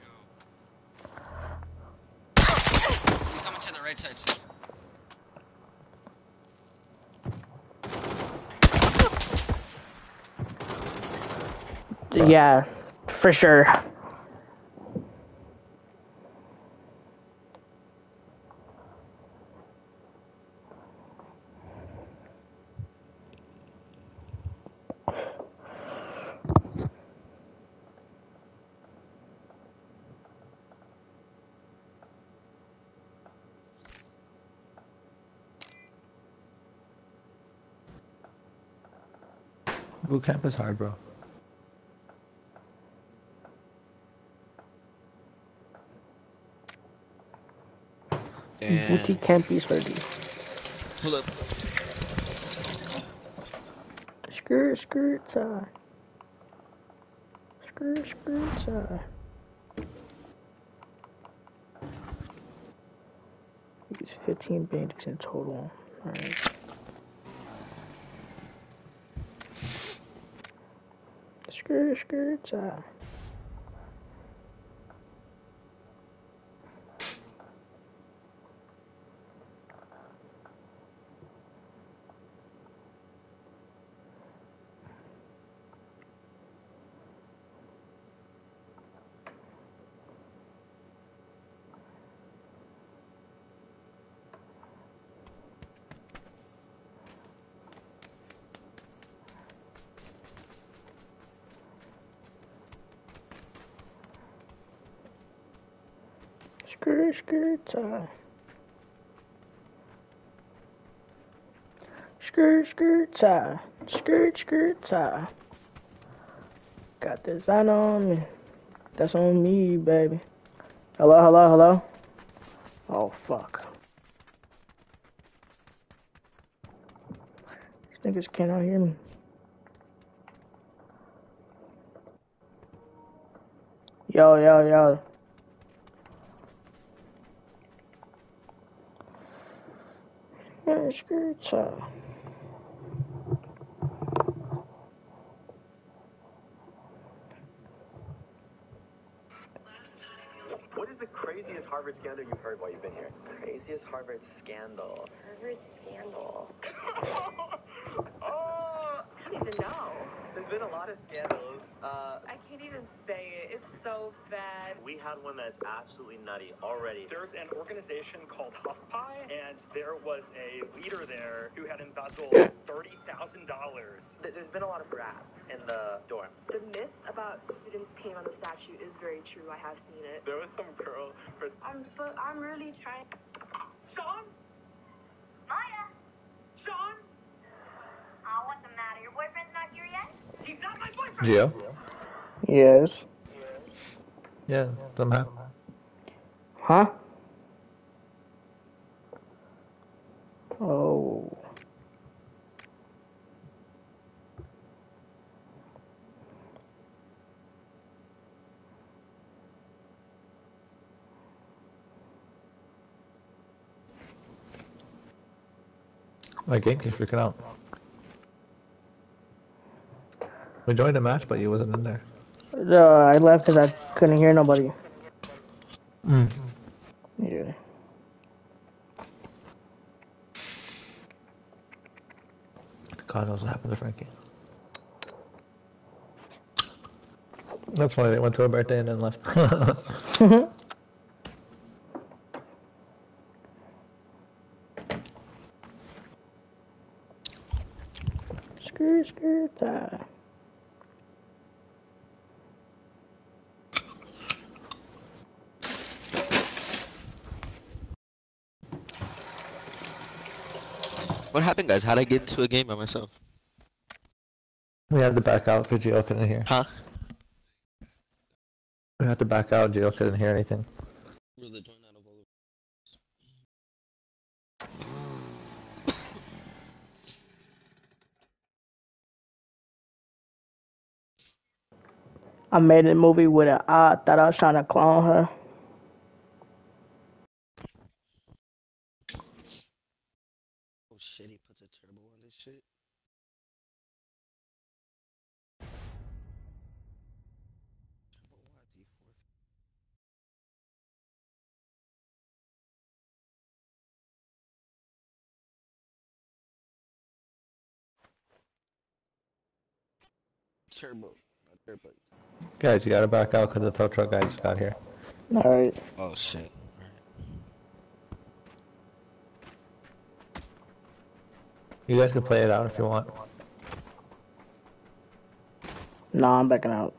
Yo. He's coming to the right side, Steve. Yeah, for sure. Boot camp is hard, bro. Damn. Booty camp is be sturdy. Pull up. Skirt, skirt, tie. Skirt, skirt, tie. Use 15 bandits in total. Alright. Skirt, skirt, tie. Skirt, skirt, tie. Skirt, skirt, tie. Got this on me. That's on me, baby. Hello, hello, hello. Oh, fuck. These niggas cannot hear me. Yo, yo, yo. Yeah, skirt. Uh, what is the craziest Harvard scandal you've heard while you've been here? Craziest Harvard scandal. Harvard scandal. Oh, I don't even know. there's been a lot of scandals. Uh, I can't even say it. It's so bad. We had one that's absolutely nutty already. There's an organization called HuffPie, and there was a leader there who had embezzled thirty thousand dollars. there's been a lot of rats in the dorms. The myth about students peeing on the statue is very true. I have seen it. There was some girl. For... I'm fu- I'm really trying. Sean, Maya, Sean, uh, what's the matter? Your boyfriend's not here yet? He's not my boyfriend. Geo? Yes. Yeah, somehow. Huh? Oh. My game keeps freaking out. We joined a match, but you wasn't in there. Uh, I left because I couldn't hear nobody. Mm. Yeah. God knows what happened to Frankie. That's why they went to a birthday and then left. Skirt, skirt, tie. Happened, guys? How'd I get into a game by myself? we had to back out because Gio couldn't hear. Huh? We had to back out. Gio couldn't hear anything. I made a movie with her. I thought I was trying to clone her. Oh shit, he puts a turbo on this shit. Turbo YT450. Turbo, not turbo. Guys, you gotta back out because the tow truck guy just got here. Alright. Oh shit. You guys can play it out if you want. Nah, I'm backing out.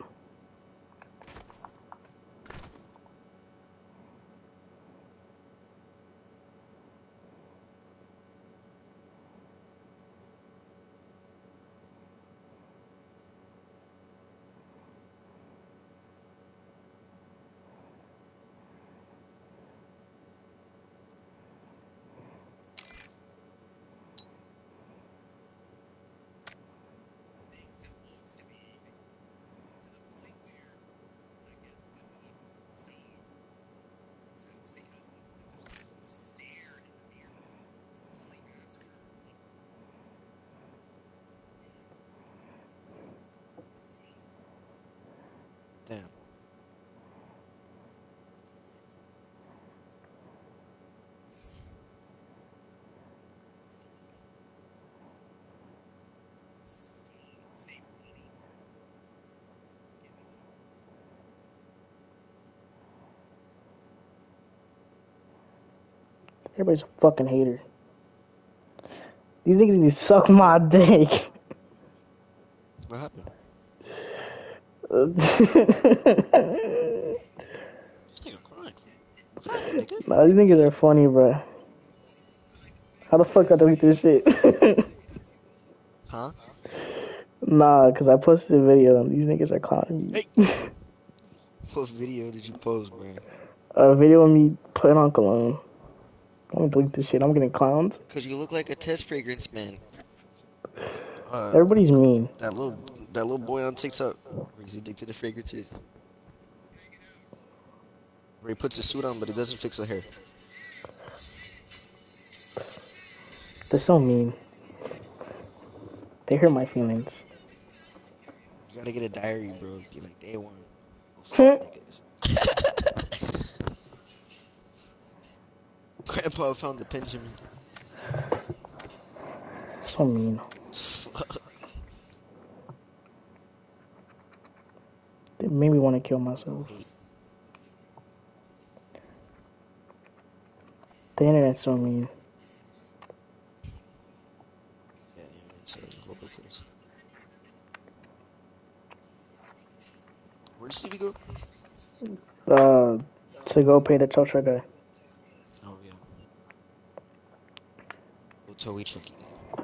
Everybody's a fucking hater. These niggas need to suck my dick. What happened? nah, This nigga crying. Crying, nigga. these niggas are funny, bro. How the fuck I delete this shit? Huh? nah, cause I posted a video and these niggas are clowning me. What video did you post, bro? A video of me putting on cologne. I'm gonna delete this shit. I'm getting clowned. Cause you look like a test fragrance man. Uh, Everybody's mean. that little that little boy on TikTok, he's addicted to fragrances. Where he puts a suit on, but he doesn't fix the hair. They're so mean. They hurt my feelings. You gotta get a diary, bro. Be like day one. Grandpa found the Benjamin. So mean. They made me want to kill myself. The internet's so mean. Yeah, yeah, it's a global case. Where did Stevie go? Uh, to go pay the tow truck guy. Oh yeah. Little towy trucky guy.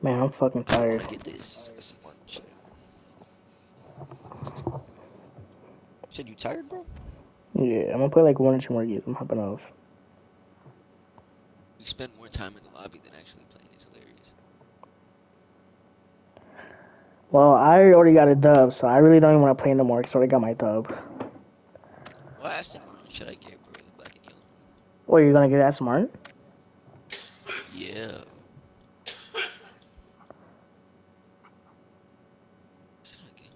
Man, I'm fucking tired. Look at this. It's like some shit. Said you tired, bro? Yeah, I'm gonna play like one or two more games. I'm hopping off. We spend more time in the lobby than actually playing. It's hilarious. Well, I already got a dub, so I really don't even want to play no more because I already got my dub. Well, what should I get, bro? The black and yellow. What, you're gonna get Aston Martin? Yeah. Should I get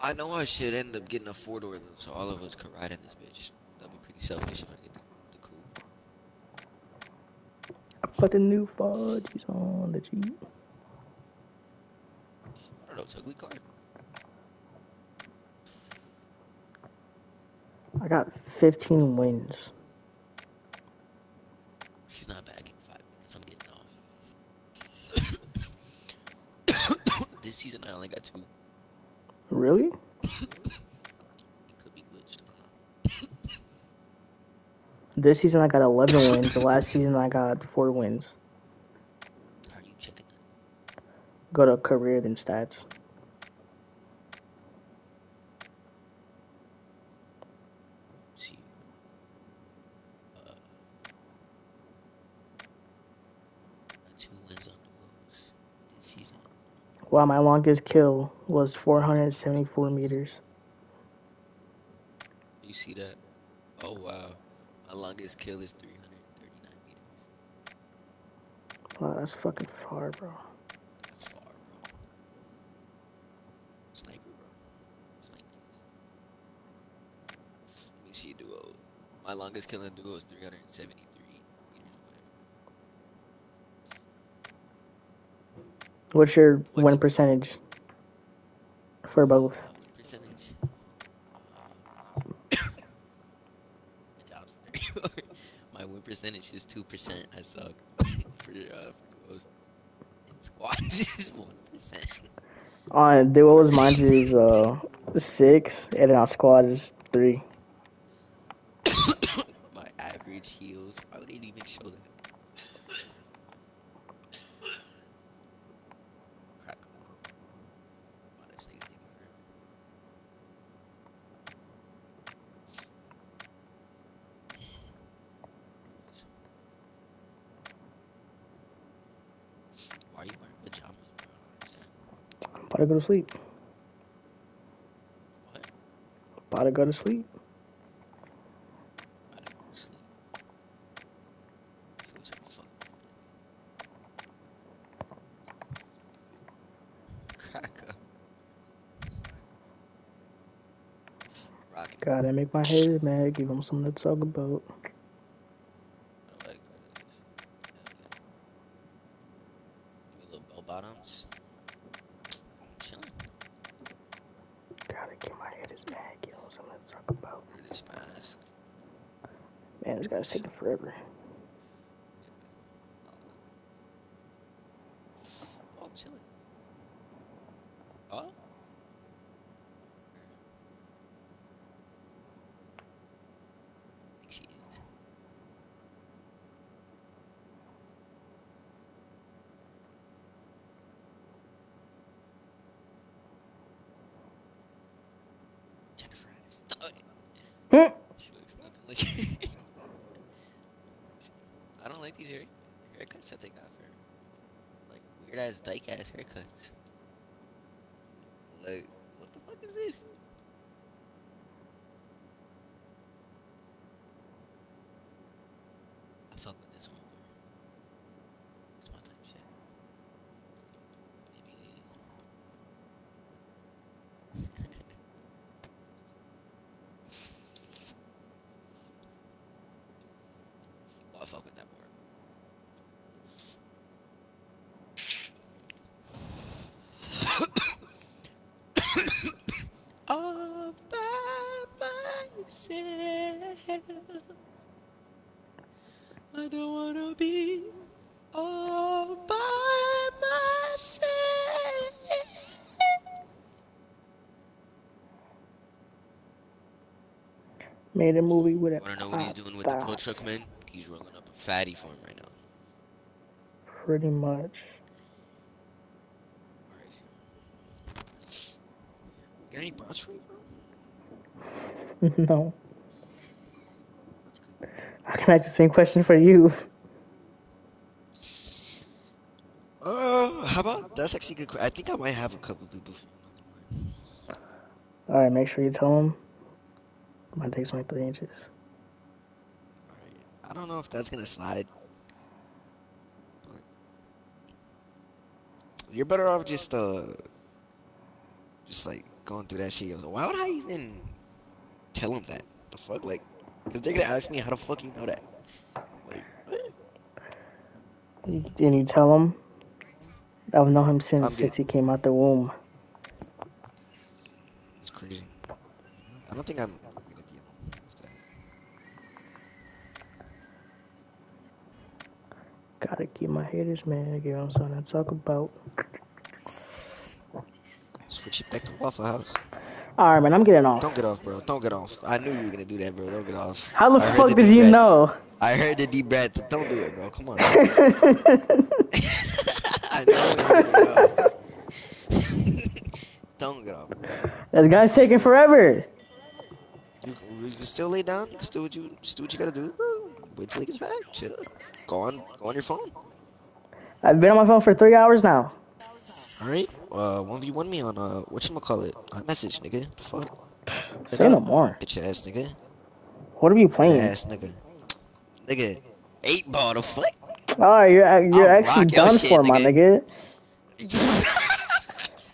one? I should end up getting a four door though, so all of us could ride in this bitch. That'd be pretty selfish if I get the, the coupe. I put the new fudges on the Jeep. I don't know, it's ugly car. I got 15 wins. He's not back in five minutes. I'm getting off. this season I only got two. Really? It could be glitched. This season I got 11 wins. The last season I got 4 wins. Are you? Go to career then stats. Wow, my longest kill was 474 meters. You see that? Oh wow. My longest kill is 339 meters. Wow, that's fucking far, bro. That's far, bro. Sniper, bro. Sniper. Let me see a duo. My longest kill in duo is 373 meters. What's your What's- win percentage for both? Win percentage. My win percentage is two percent. I suck for uh for duos. And squads is one percent. On duos, mine is uh six, and then our squad is three. My average heals. Why would it even show that? Crack. Wow, this thing's taking forever. Why are you wearing pajamas, bro? I don't understand. About to go to sleep. What? About to go to sleep. I didn't go to sleep. Feels like a fucking cracker. Rocket. Gotta make my haters mad. Give them something to talk about. I like what it is. Hell yeah. Give me little bell bottoms. I'm chilling. something to talk about. This man's Man, this guy's taking forever. oh chilling. Oh. I think she is. Jennifer Aniston. Hmm. She looks nothing like her. I don't like these hair haircuts that they got for her. Like weird ass dyke ass haircuts. Like, what the fuck is this? I fuck with this one more. It's my type shit. Maybe. Oh, I fuck with that more. All by myself. I don't wanna be all by myself. Made a movie with a Wanna know what he's doing with the style. tow truck, man? He's rolling up a fatty for him right now. Pretty much. Got any bras for you, bro? no. I can ask the same question for you. Uh, how about that's actually a good. I think I might have a couple people. For you, I'm not gonna lie. Alright, make sure you tell them. My dick's only three inches. Alright. I don't know if that's gonna slide. But you're better off just uh, just like going through that shit. I was like, Why would I even tell him that? The fuck, like, cause they're gonna ask me how the fuck you know that. Like, what? You- you tell him. I've known him since I'm since good. he came out the womb. It's crazy. I don't think I'm. I'm gonna DM him after. Gotta keep my haters, man. Give them something to talk about. Back to Waffle House. Alright, man, I'm getting off. Don't get off, bro. Don't get off. I knew you were gonna do that, bro. Don't get off. How the I fuck the did you breath. know? I heard the deep breath. Don't do it, bro. Come on. I know you're gonna go. Don't get off. Bro. This guy's taking forever. You, you can still lay down. You can still what you just do what you gotta do. Wait till he gets back. Up. Go on. Go on your phone. I've been on my phone for three hours now. All right. Uh, one v one me on uh, what you call it? On message, nigga. The fuck. Say no more. Get your ass, nigga. What are you playing? Ass, nigga. Nigga. Eight ball the fuck. Alright, you're, you're I'll actually done shit, for, my nigga. nigga.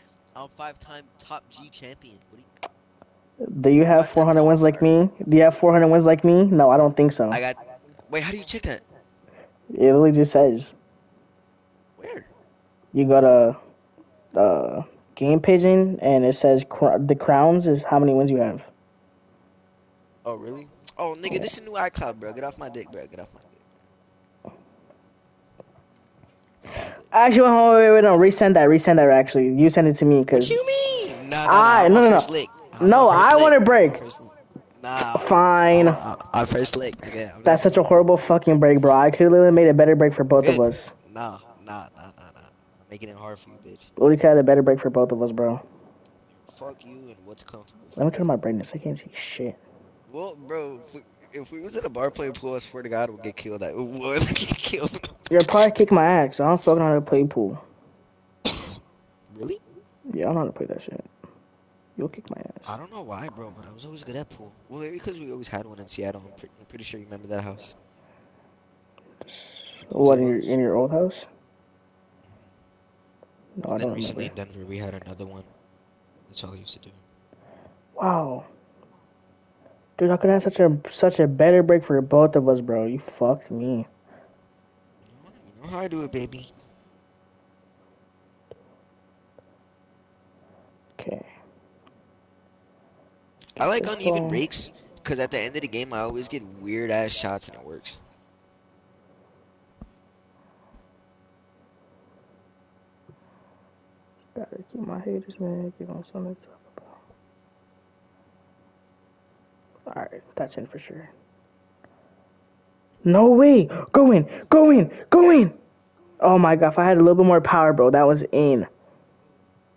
I'm five-time top G champion. You? Do you have 400 wins like me? Do you have 400 wins like me? No, I don't think so. I got. Wait, how do you check that? It literally just says Where? you got a uh, GamePigeon and it says cr- the crowns is how many wins you have. Oh, really? Oh, nigga, this is new iCloud, bro. Get off my dick, bro. Get off my dick. Actually, wait, wait, wait, no, resend that, resend that. Actually, you send it to me What because you mean? Nah, nah, nah. Ah, I'm no, no, no. lick. No, I want on break. Nah. fine. I'm on first lick. I'm That's such a horrible fucking break, bro. I could literally made a better break for both of us. Nah, nah, nah, nah, nah. Making it hard for you, bitch. Could have a better break for both of us, bro. Fuck you and what's comfortable. Let me turn my brightness. I can't see shit. Well, bro, if we, if we was in a bar playing pool, I swear to God, we'd get killed. I would get killed. You're probably kick my ass. I don't fucking know how to play pool. Really? Yeah, I don't know how to play that shit. You'll kick my ass. I don't know why, bro, but I was always good at pool. Well, maybe because we always had one in Seattle. I'm, pre- I'm pretty sure you remember that house. What in your in your old house? No, I and then recently remember. in Denver, we had another one. That's all I used to do. Wow. Dude, I could have such a such a better break for both of us, bro. You fucked me. You know how I do it, baby. Okay. I like uneven breaks because at the end of the game, I always get weird ass shots and it works. Gotta keep my haters mad. Give them something to talk about. Alright, that's in for sure. No way! Go in! Go in! Go in! Oh my god, if I had a little bit more power, bro, that was in. Let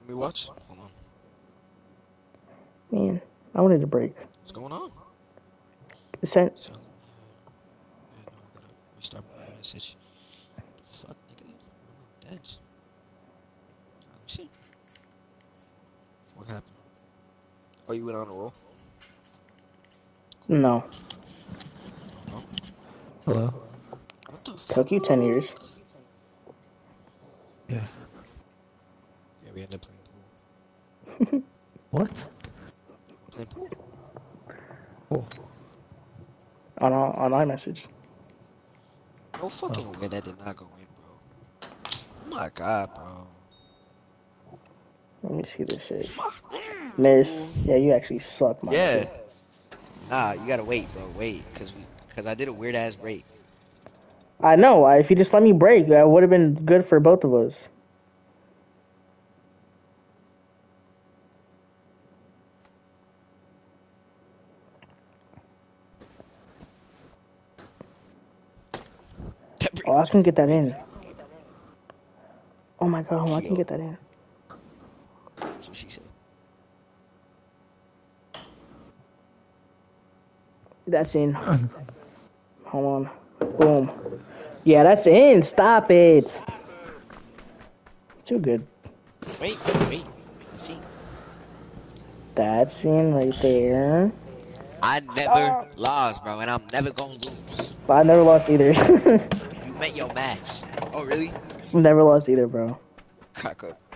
me watch. Hold on. Man, I wanted to break. What's going on? The sent. So, yeah, no, I gotta restart my message. Fuck, nigga. I'm dead. Oh, shit. What happened? Oh, you went on a roll? No. No. Hello? What Took you 10 years. Yeah. Yeah, we ended up playing pool. What? Playing pool. Oh. On, on iMessage. No fucking oh. way that did not go in, bro. Oh my god, bro. Let me see this shit. Miss. Yeah, you actually suck, my Yeah. nigga. Nah, you gotta wait, bro. Wait, cause we, cause I did a weird ass break. I know. If you just let me break, that would have been good for both of us. Oh, I can get that in. Oh my god, I can get that in. That's what she said. That's in. Hold on. Boom. Yeah, that's in. Stop it. Too good. Wait, wait. Let's see. That's in right there. I never lost, bro, and I'm never gonna lose. But I never lost either. You met your match. Oh, really? never lost either, bro. Crack up.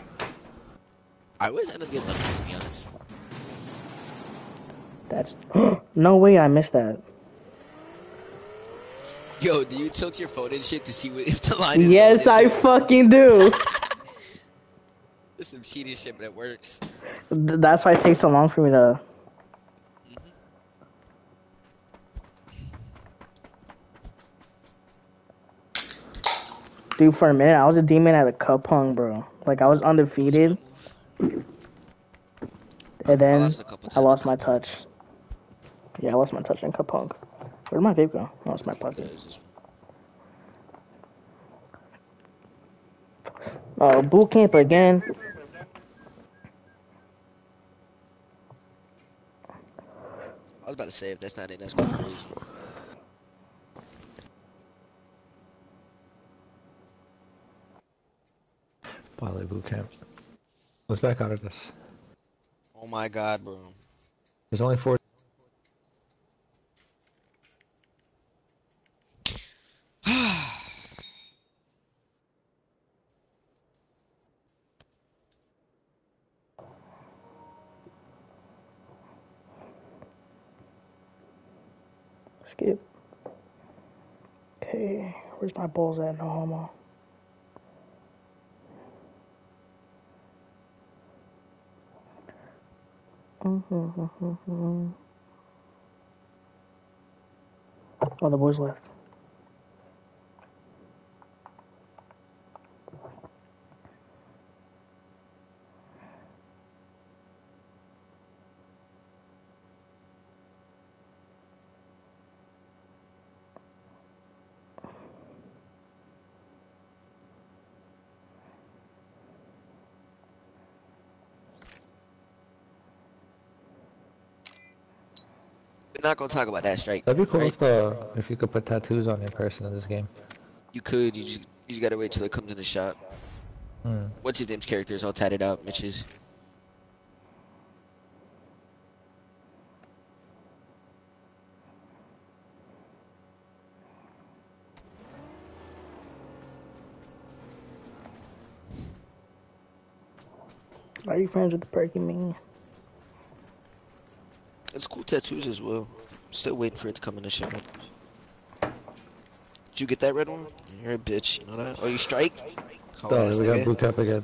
I always end up getting lucky, to be honest. That's no way I missed that. Yo, do you tilt your phone and shit to see what, if the line is Yes, I shit? fucking do. It's some cheating shit, but it works. Th- That's why it takes so long for me to. Dude, for a minute, I was a demon at a cup hung, bro. Like, I was undefeated, and then I lost I lost my touch. Yeah, I lost my touch in cup hung. Where'd my vape go? Oh, it's my pocket. Oh, boot camp again. I was about to say, if that's not it, that's what crazy. Poly boot camp. Let's back out of this. Oh my god, bro. There's only four. Skip. Okay, where's my balls at? No homo. Mm-hmm, mm-hmm, mm-hmm. Oh, the boys left. Not gonna talk about that strike. That'd be cool right? if the if you could put tattoos on your person in this game. You could. You just you just gotta wait till it comes in the shot. Hmm. What's his name's character is all tatted out. Mitch's. Are you friends with the perky man? It's cool tattoos as well. Still waiting for it to come in the shot. Did you get that red one? You're a bitch. You know that? Oh, you strike? Oh, Oh, we got nigga. boot camp again.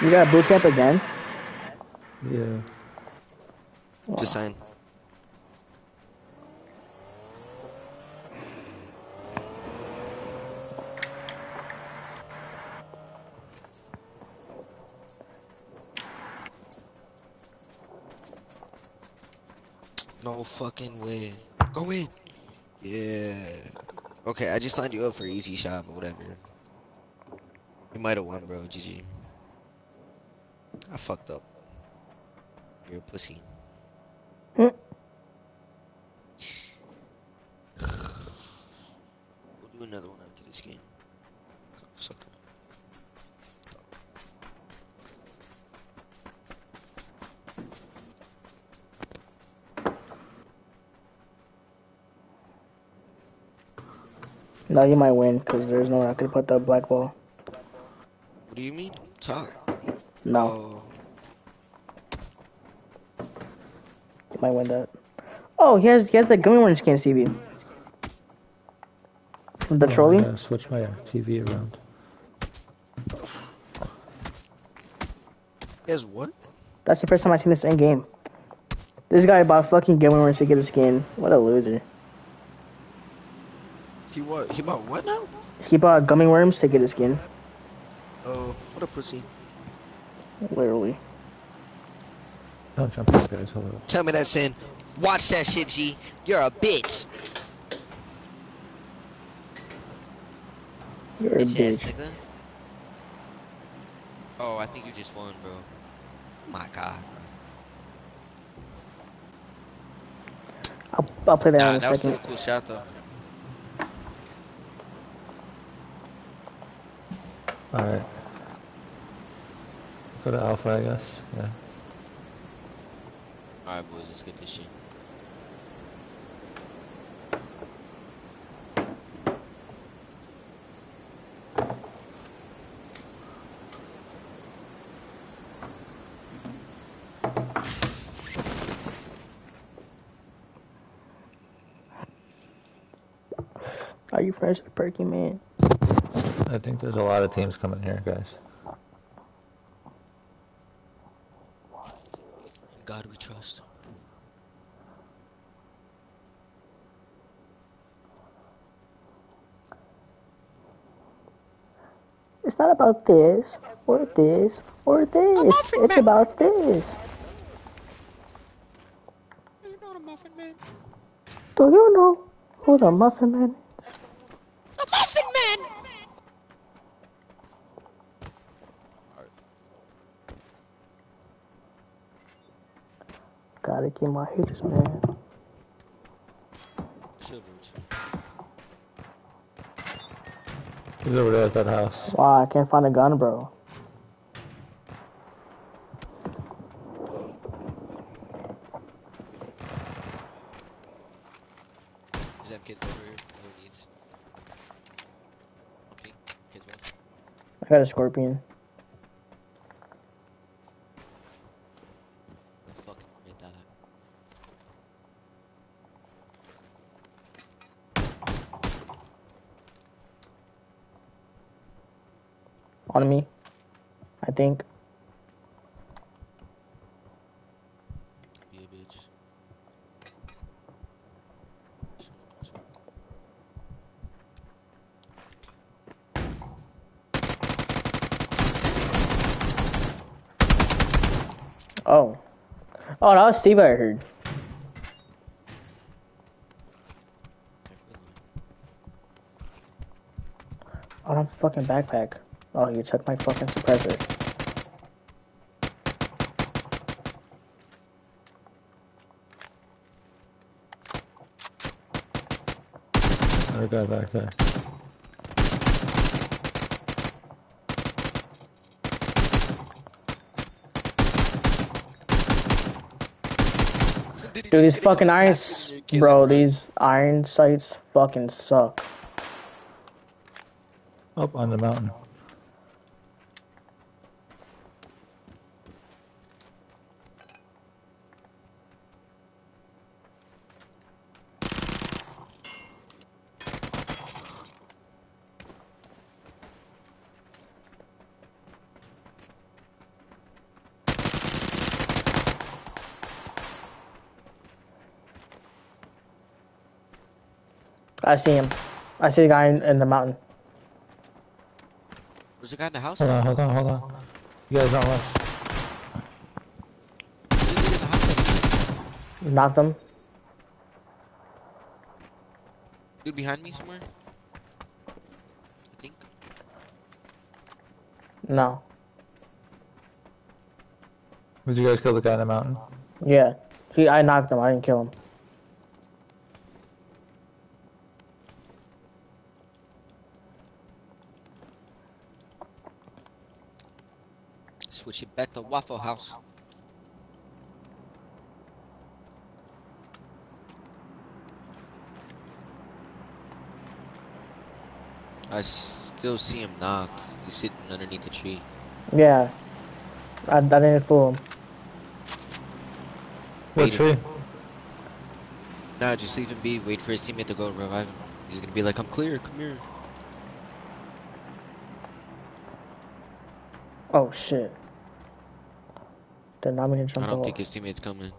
You got boot camp again? Yeah. It's a fucking way. Go in. Yeah. Okay, I just signed you up for easy shot, but whatever. You might have won, bro. GG. I fucked up. You're a pussy. Hmm. We'll do another one after this game. Sucker. No, you might win because there's nowhere I could put the black ball. What do you mean? Talk. No, Oh, you might win that. Oh, he has he has the gummy worm skin, CB. The Oh, trolley. gotta switch my uh, TV around. Guess what? That's the first time I seen this in game. This guy bought fucking gummy worms to get a skin. What a loser. He? He bought what now? He bought gummy worms to get his skin. Oh, what a pussy. Literally. Don't jump out, guys. Hold up. Tell me that, Sin. Watch that shit, G. You're a bitch. You're a Bitch bitch. nigga. Oh, I think you just won, bro. My God. I'll, I'll play that Nah, in that a was still a second. cool shot, though. Alright. Go to Alpha, I guess. Yeah. Alright, boys, let's get this shit. Are you friends with Perky Man? I think there's a lot of teams coming here, guys. In God we trust. It's not about this or this or this. It's about this. Do you know who the Muffin Man is? The Muffin Man! Gotta keep my haters, man. Chill. He's over there at that house. Wow, I can't find a gun, bro. Does that kid over? Who needs? Okay, kids. I got a scorpion. The fuck? They died. On me. I think. Bitch. Oh. Oh, that was Steve I heard. Oh, that fucking backpack. Oh, you took my fucking suppressor. Another guy back there. Dude, these fucking irons, bro, these iron sights fucking suck. Up on the mountain. I see him. I see the guy in, in the mountain. Where's the guy in the house? Hold on, hold on, hold on. You guys don't rush. Where's the dude in the? Knocked him. Dude behind me somewhere? I think. No. Did you guys kill the guy in the mountain? Yeah. He, I knocked him. I didn't kill him. Switch it back to Waffle House. I still see him knocked. He's sitting underneath a tree. Yeah. I, I didn't fool him. What Wait. tree? Nah, just leave him be. Wait for his teammate to go revive him. He's gonna be like, I'm clear, come here. Oh shit. Did not mean to jump I don't think his teammate's coming.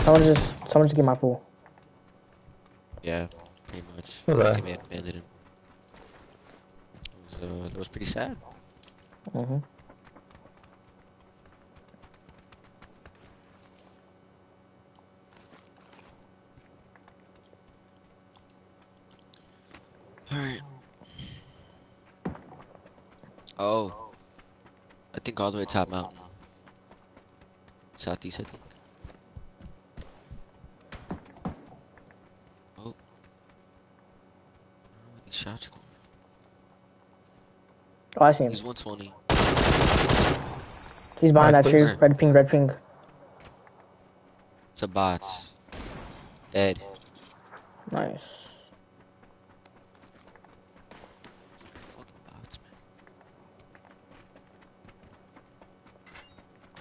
Someone just, someone just get my fool. Yeah, pretty much. Okay. His teammate abandoned him. It was, uh, that was pretty sad. Mm-hmm. Alright. Oh. I think all the way top mountain. Southeast, I think. Oh. I don't know where these shots going. Oh, I see him. He's 120. He's behind that tree. Red ping, red ping. It's a bot. Dead. Nice. Fucking bots, man.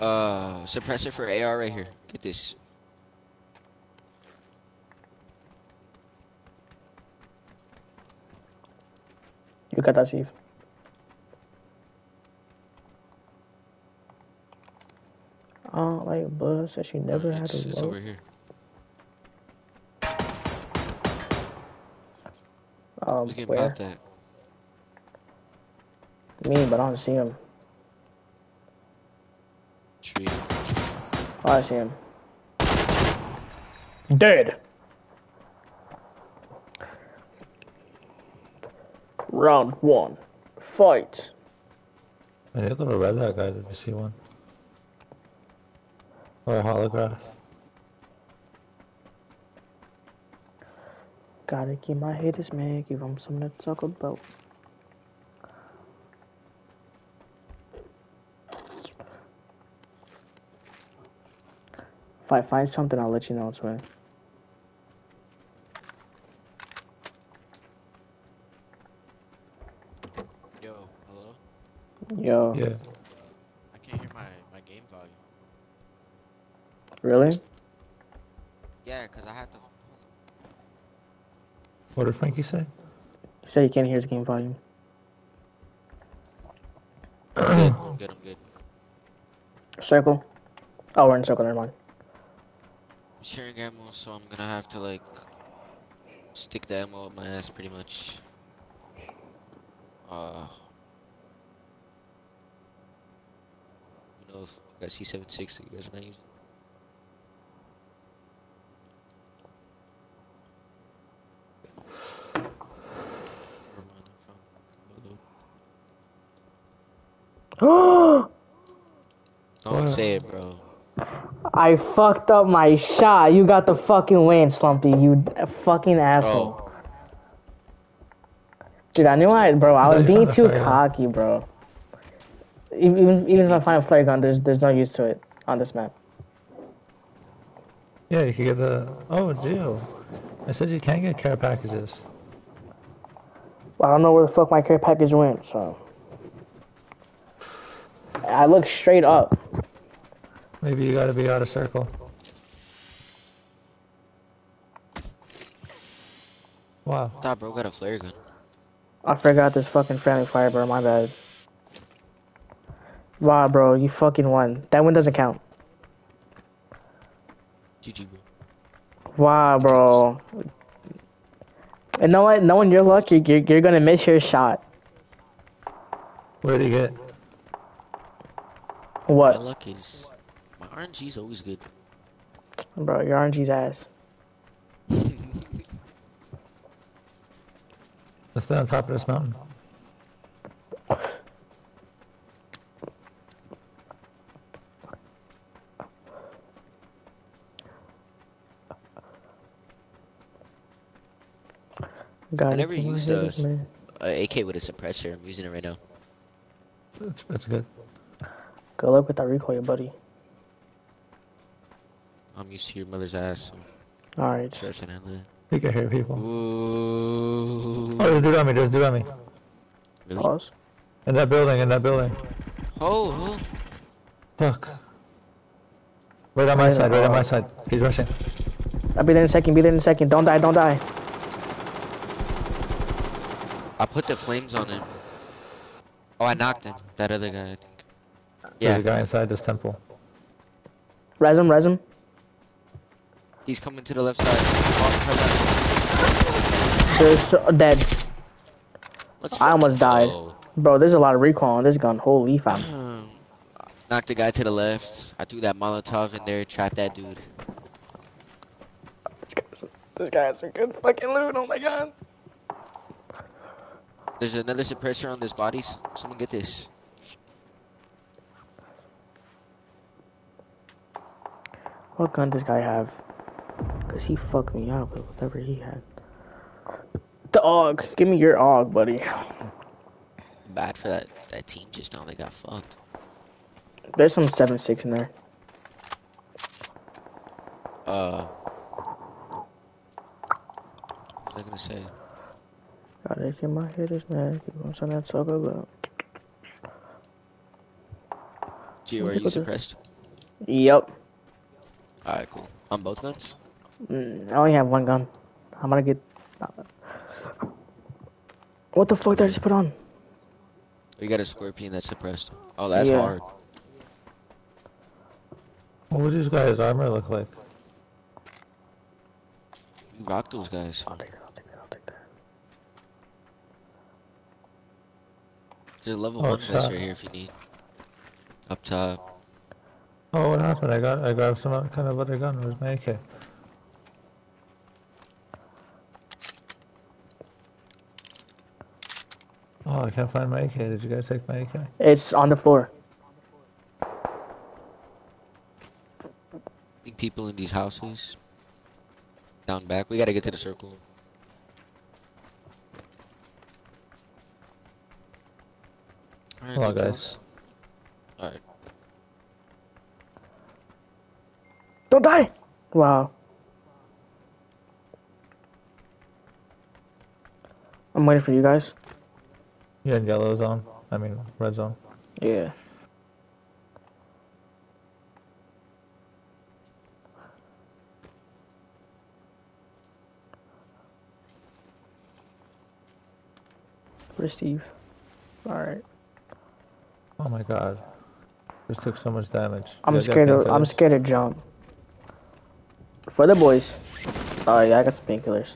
Uh, suppressor for AR right here. Get this. You got that, Steve. Oh, like Buzz said she never had it's, a it's low. over here. Um, Who's getting where? popped at? Me, but I don't see him. Tree. Oh, I see him. Dead. Round one. Fight. I need a little red that guy. Did you see one? Or a holograph? Gotta keep my haters mad, give them something to talk about. I find something, I'll let you know, Sway. Yo, hello? Yo, Yeah. I can't hear my, my game volume. really? Yeah, because I had to. What did Frankie say? You said you can't hear his game volume. I'm good, I'm good, I'm good. Circle? Oh, we're in circle, never mind. Sharing ammo, so I'm gonna have to, like, stick the ammo up my ass pretty much. Uh. You know, if you got C76 that you guys are not using. Don't say it, bro. I fucked up my shot. You got the fucking win, Slumpy. You fucking asshole. Oh, Dude, I knew I, bro. I was being too cocky, bro. Even even if I find a flare gun, there's there's no use to it on this map. Yeah, you can get the. Oh, Gio. I said you can't get care packages. I don't know where the fuck my care package went, so. I looked straight up. Maybe you gotta be out of circle. Wow. thought bro got a flare gun. I forgot this fucking friendly fire, bro. My bad. Wow, bro, you fucking won. That win doesn't count. GG, bro. Wow, bro. And know what? Knowing you're lucky, you're, you're gonna miss your shot. Where did he get? My What, luck is my RNG's always good. bro? Your RNG's ass. Let's stay on top of this mountain. Got I never it, used hit those. it, man. A AK with a suppressor. I'm using it right now. That's, that's good. Good luck with that recoil, buddy. I'm used to your mother's ass. So All right. stretch it out there. You can hear people. Ooh. Oh, there's a dude on me. There's a dude on me. Really? Pause. In that building. In that building. Oh, oh. Fuck. Right on my side. Right on my side. He's rushing. I'll be there in a second. Be there in a second. Don't die. Don't die. I put the flames on him. Oh, I knocked him. That other guy, I think. There's Yeah, a guy inside this temple. Res him. Res him. He's coming to the left side. Oh, There's so, dead. Let's I almost died. go. Bro, there's a lot of recoil on this gun. Holy fam. Um, Knocked the guy to the left. I threw that Molotov in there, trapped that dude. This guy, this guy has some good fucking loot. Oh my god. There's another suppressor on this body. Someone get this. What gun does this guy have? Cause he fucked me up with whatever he had. The AUG. Give me your AUG, buddy. Bad for that, that team just now. They got fucked. There's some seven six in there. Uh. What was I gonna say? Gotta get my hitters mad. Keep on saying that talk about. Gio, are you suppressed? Yep. Alright, cool. On both guns? Mm, I only have one gun. I'm gonna get. What the fuck did I just put on? We got a scorpion that's suppressed. Oh, that's Yeah. hard. What does this guy's armor look like? You rock those guys. I'll take that. I'll take that. I'll take that. There's a level Oh, one vest right here if you need. Up top. Oh, what happened? I got I grabbed some kind of other gun. Where's my AK? Oh, I can't find my AK. Did you guys take my AK? It's on the floor. I think people in these houses. Down back. We gotta get to the circle. Alright, Hello, guys. Alright. Don't die! Wow. I'm waiting for you guys. You're in yellow zone. I mean, red zone. Yeah. Where's Steve? Alright. Oh my god. This took so much damage. I'm guys scared of I'm scared to jump. For the boys. Oh yeah, I got some painkillers.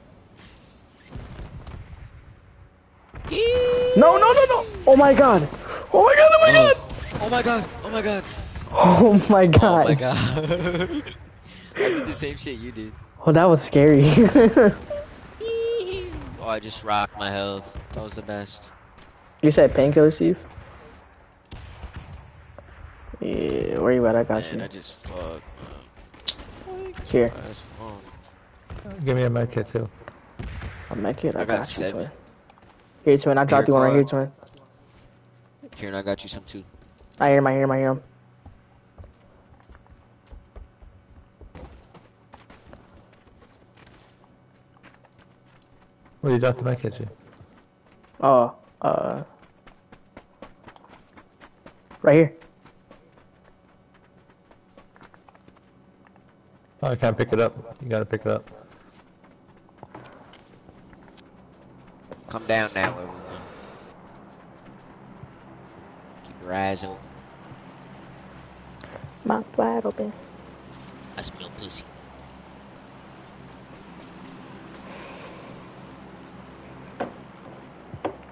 No, no, no, no! Oh my god! Oh my god! Oh my god! Oh my god! Oh my god! Oh my god! Oh my god! I did the same shit you did. Oh, that was scary. Oh, I just rocked my health. That was the best. you said painkiller, Steve? Yeah, where you at? I got Man, you. I just fucked. man. Here, Give me a med kit too. I'll make. I, I got you, seven. Twin. Here, twin. I dropped you one right here, twin. Kieran, I got you some too. I hear him. I hear him. I hear him. Where you drop the med kit to? Oh, uh, right here. Oh, I can't pick it up. You gotta pick it up. Come down now, everyone. Keep your eyes open. Mouth wide open. I smell pussy.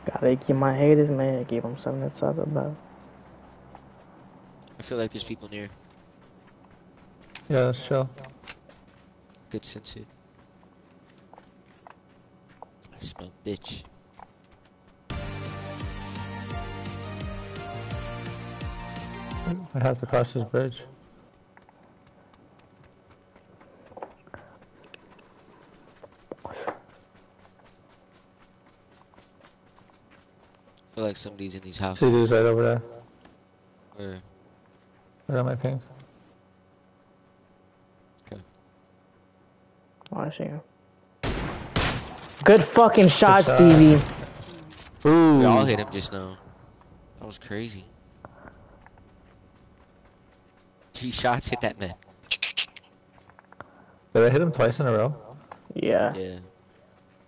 Gotta keep my haters, man. Give them something to talk about. I feel like there's people near. Yeah, sure. Good sense. It. I bitch. I have to cross this bridge. I feel like somebody's in these See houses. dudes right over there. Where? Right on my ping. Oh, I see him. Good fucking shot, shot. Stevie. Ooh. We all hit him just now. That was crazy. Three shots hit that man. Did I hit him twice in a row? Yeah. Yeah.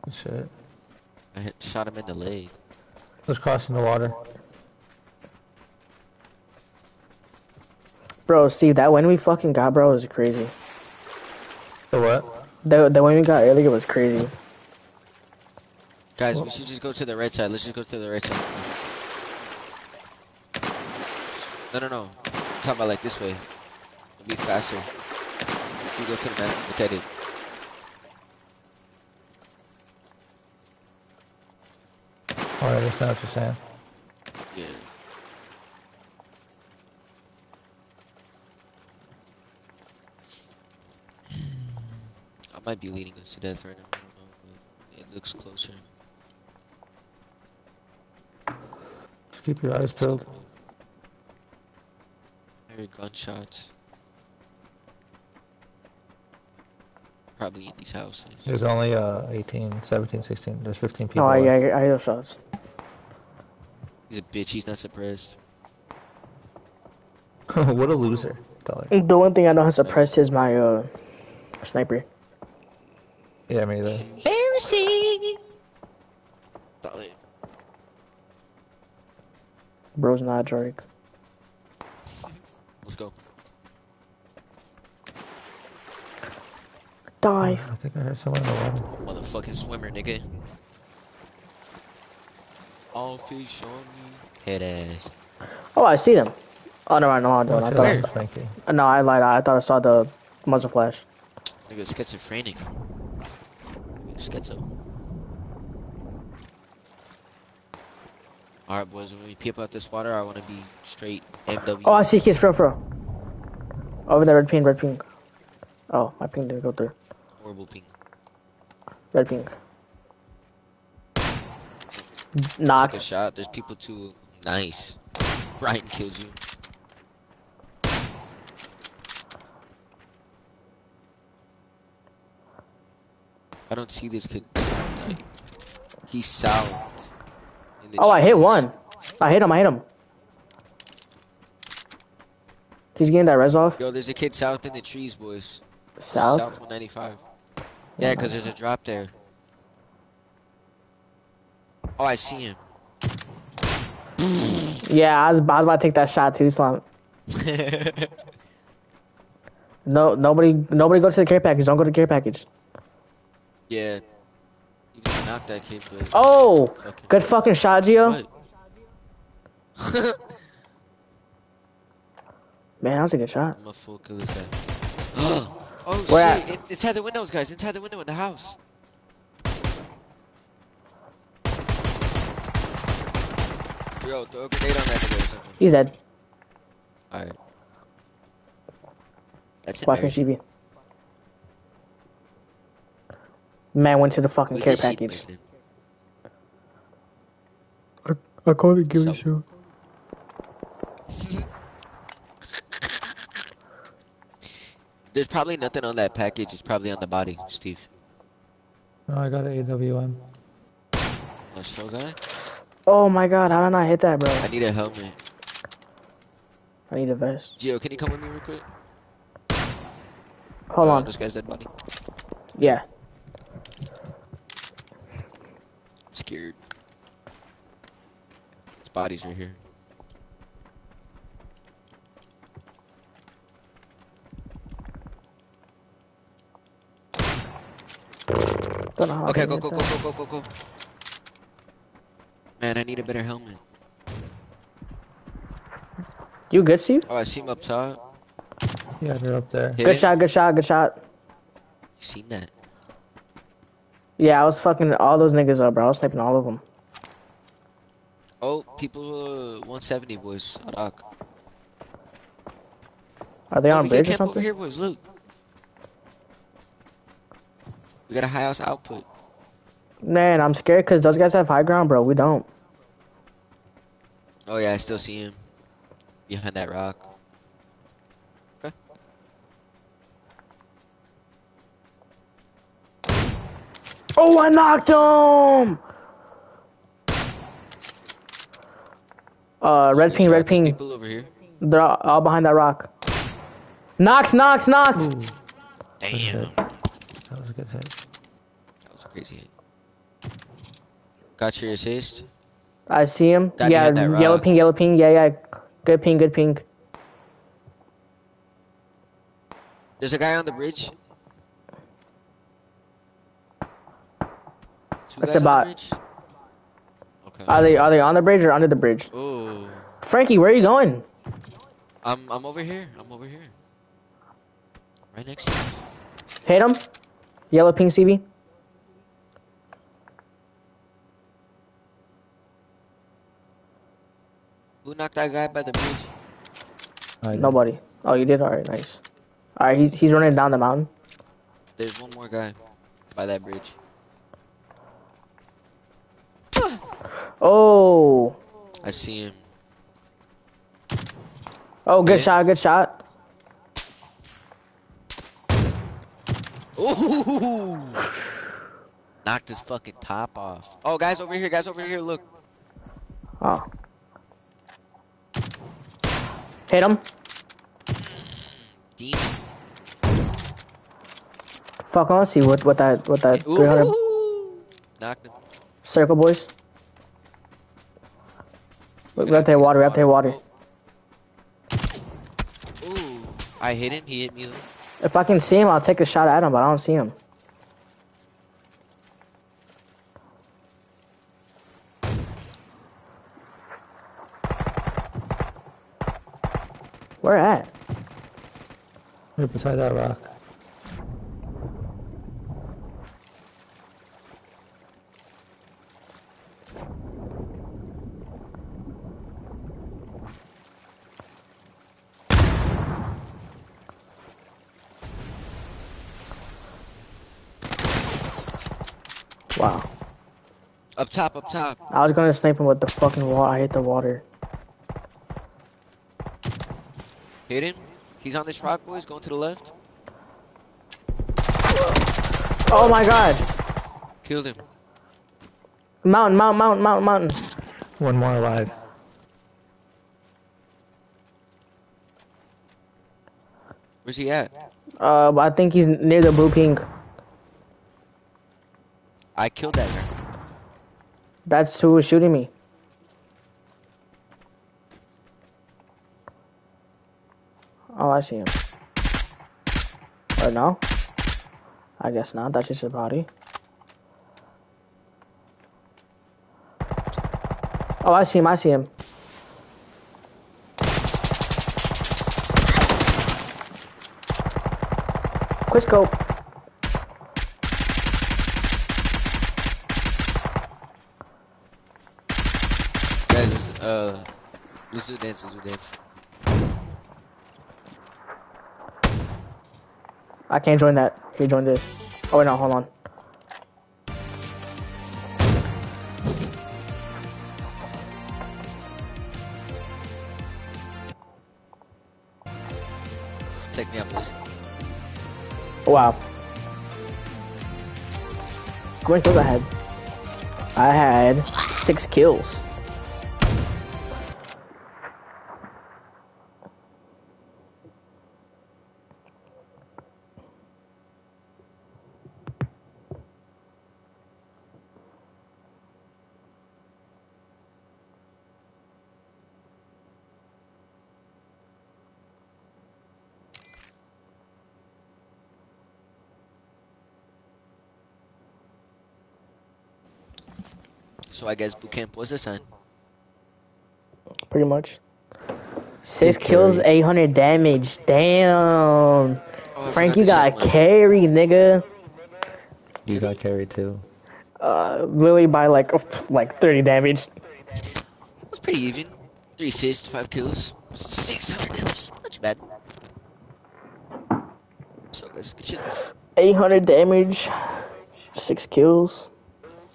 Oh, shit. I hit, shot him in the leg. Let's the water. Bro, Steve, that win we fucking got, bro, was crazy. The what? The, the win we got earlier was crazy. Guys, we should just go to the right side. Let's just go to the right side. No, no, no. I'm talking about like this way. It'll be faster. You go to the map. Look at it. Alright, I understand what you're saying. Yeah. I might be leading us to death right now. I don't know, but it looks closer. Keep your eyes peeled. I heard gunshots. Probably in these houses. There's only uh 18, 17, 16. There's 15 people. Oh, I, left. I, I hear those shots. He's a bitch. He's not suppressed. what a loser. Tell her. The one thing I know how suppressed is my uh sniper. Yeah, me either. Embarrassing. Solid. Bro's not a jerk. Let's go. Dive. I think I heard someone in the water. Motherfucking swimmer, nigga. All fish on me. Head ass. Oh, I see them. Oh no, no, no, I don't. I Watch thought. out, Frankie. I, no, I lied. I thought I saw the muzzle flash. Nigga, schizophrenic. Nigga, Schizo. Alright, boys, when we peep out this water, I want to be straight MW. Oh, I see kids, fro, fro. Over there, red pink, red pink. Oh, my pink didn't go through. Horrible ping. Red. Took Knock. a shot. There's people too. Nice. Ryan killed you. I don't see this kid. He's south. Oh, I hit one. I hit him. I hit him. He's getting that res off. Yo, there's a kid south in the trees, boys. South. South 195. Yeah, because there's a drop there. Oh, I see him. Yeah, I was, I was about to take that shot too, Slum. No, nobody, nobody go to the care package. Don't go to the care package. yeah. Knocked that. Oh, Fucking- good fucking shot, Gio. Man, that was a good shot. I'm a full killer guy. oh Where shit! It, inside the windows, guys. Inside the window in the house. Yo, throw a grenade on that nigga or something. He's dead. Alright. That's Watch me, embarrassing. CB. Man went to the fucking Wait, care this shit package. breaking. I called it. give me So- There's probably nothing on that package. It's probably on the body, Steve. No, I got an AWM. A show guy? Oh my god, how did I hit that, bro? I need a helmet. I need a vest. Gio, can you come with me real quick? Hold Uh, on. This guy's dead body. Yeah. I'm scared. His body's right here. Don't know how Okay, go, go, go, go, go, go, go. Man, man. I need a better helmet. You good, Steve? Oh, I see him up top. Yeah, they're up there. Hit Good him. shot, good shot, good shot. You seen that? Yeah, I was fucking all those niggas up, bro. I was sniping all of them. Oh, people, uh, 170 boys. Arak. Are they Oh, on we bridge or camp over something? here, boys. Look. We got a high house output. Man, I'm scared because those guys have high ground, bro. We don't. Oh yeah, I still see him behind that rock. Oh, I knocked him! Uh, red Good ping, red There's ping. People over here. They're all all behind that rock. Knocked, knocked, knocked! Damn. That was a good hit. That was a crazy hit. Got your assist. I see him. Guy yeah, behind yellow rock. ping, yellow ping. Yeah, yeah. Good ping, good ping. There's a guy on the bridge. That's guys on about- the bridge. Okay. Are they are they on the bridge or under the bridge? Oh, Frankie, where are you going? I'm I'm over here. I'm over here. Right next to you. Hit him. Yellow ping, CB. Who knocked that guy by the bridge? Nobody. Oh, you did. All right, nice. All right, he's he's running down the mountain. There's one more guy by that bridge. Oh, I see him. oh, good Yeah. shot, good shot. Ooh! Knocked his fucking top off. Oh, guys over here, guys over here, look. Oh, hit him. Demon. Fuck, I want to see what what that what that 300 Ooh! Knocked him. Circle boys. Look, we have to hit water. We have to hit water. Ooh! I hit him, he hit me. If I can see him, I'll take a shot at him, but I don't see him. Where at? Right beside that rock. Wow. Up top, up top. I was gonna snipe him with the fucking wall. I hit the water. Hit him. He's on this rock, boys, going to the left. Oh my god! Killed him. Mountain, mountain, mountain, mountain, mountain. One more alive. Where's he at? Uh, I think he's near the blue pink. I killed that guy. That's who was shooting me. Oh, I see him. Or no? I guess not. That's just a body. Oh, I see him. I see him. Quick scope. Guys, uh, let's do dance, let's do dance. I can't join that. Here, join this. Oh, wait, no, hold on. Take me up, boys. Wow. How many kills I had? I had six kills. I guess boot camp was the sign. Pretty much. Six He kills, carried. 800 damage. Damn. Oh, I Frankie forgot got to check carried, nigga. You got carried too. Uh, Lily by like like 30 damage. It was pretty even. Three assists, five kills, six hundred damage. Not too bad. So guys, good shit. 800 damage. Six kills.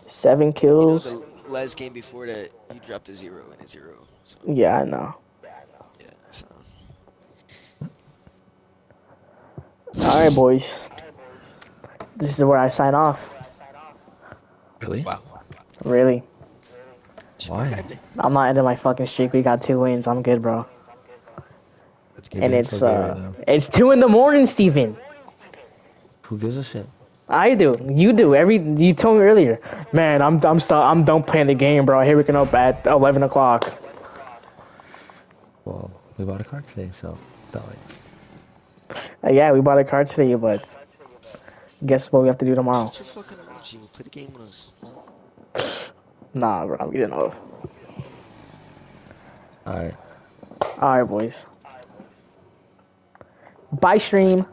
Seven You know, kills. the last game before that, you dropped a zero and a zero. So Yeah, I know. yeah, so All right, boys. This is where I sign off. Really? wow. Really. Why? I'm not ending my fucking streak. We got two wins. I'm good, bro. That's You're And it's so good right uh, it's two in the morning, Steven. Who gives a shit? I do. You do. Every you told me earlier. Man, I'm I'm st- I'm done playing the game, bro. Here we can up at 11 o'clock. Well, we bought a car today, so that way. Uh, yeah, we bought a car today, but guess what we have to do tomorrow? Shut your fucking mouth, G. Play the game with us. Nah, bro. I'm getting off. Alright. All right, boys. Bye, stream.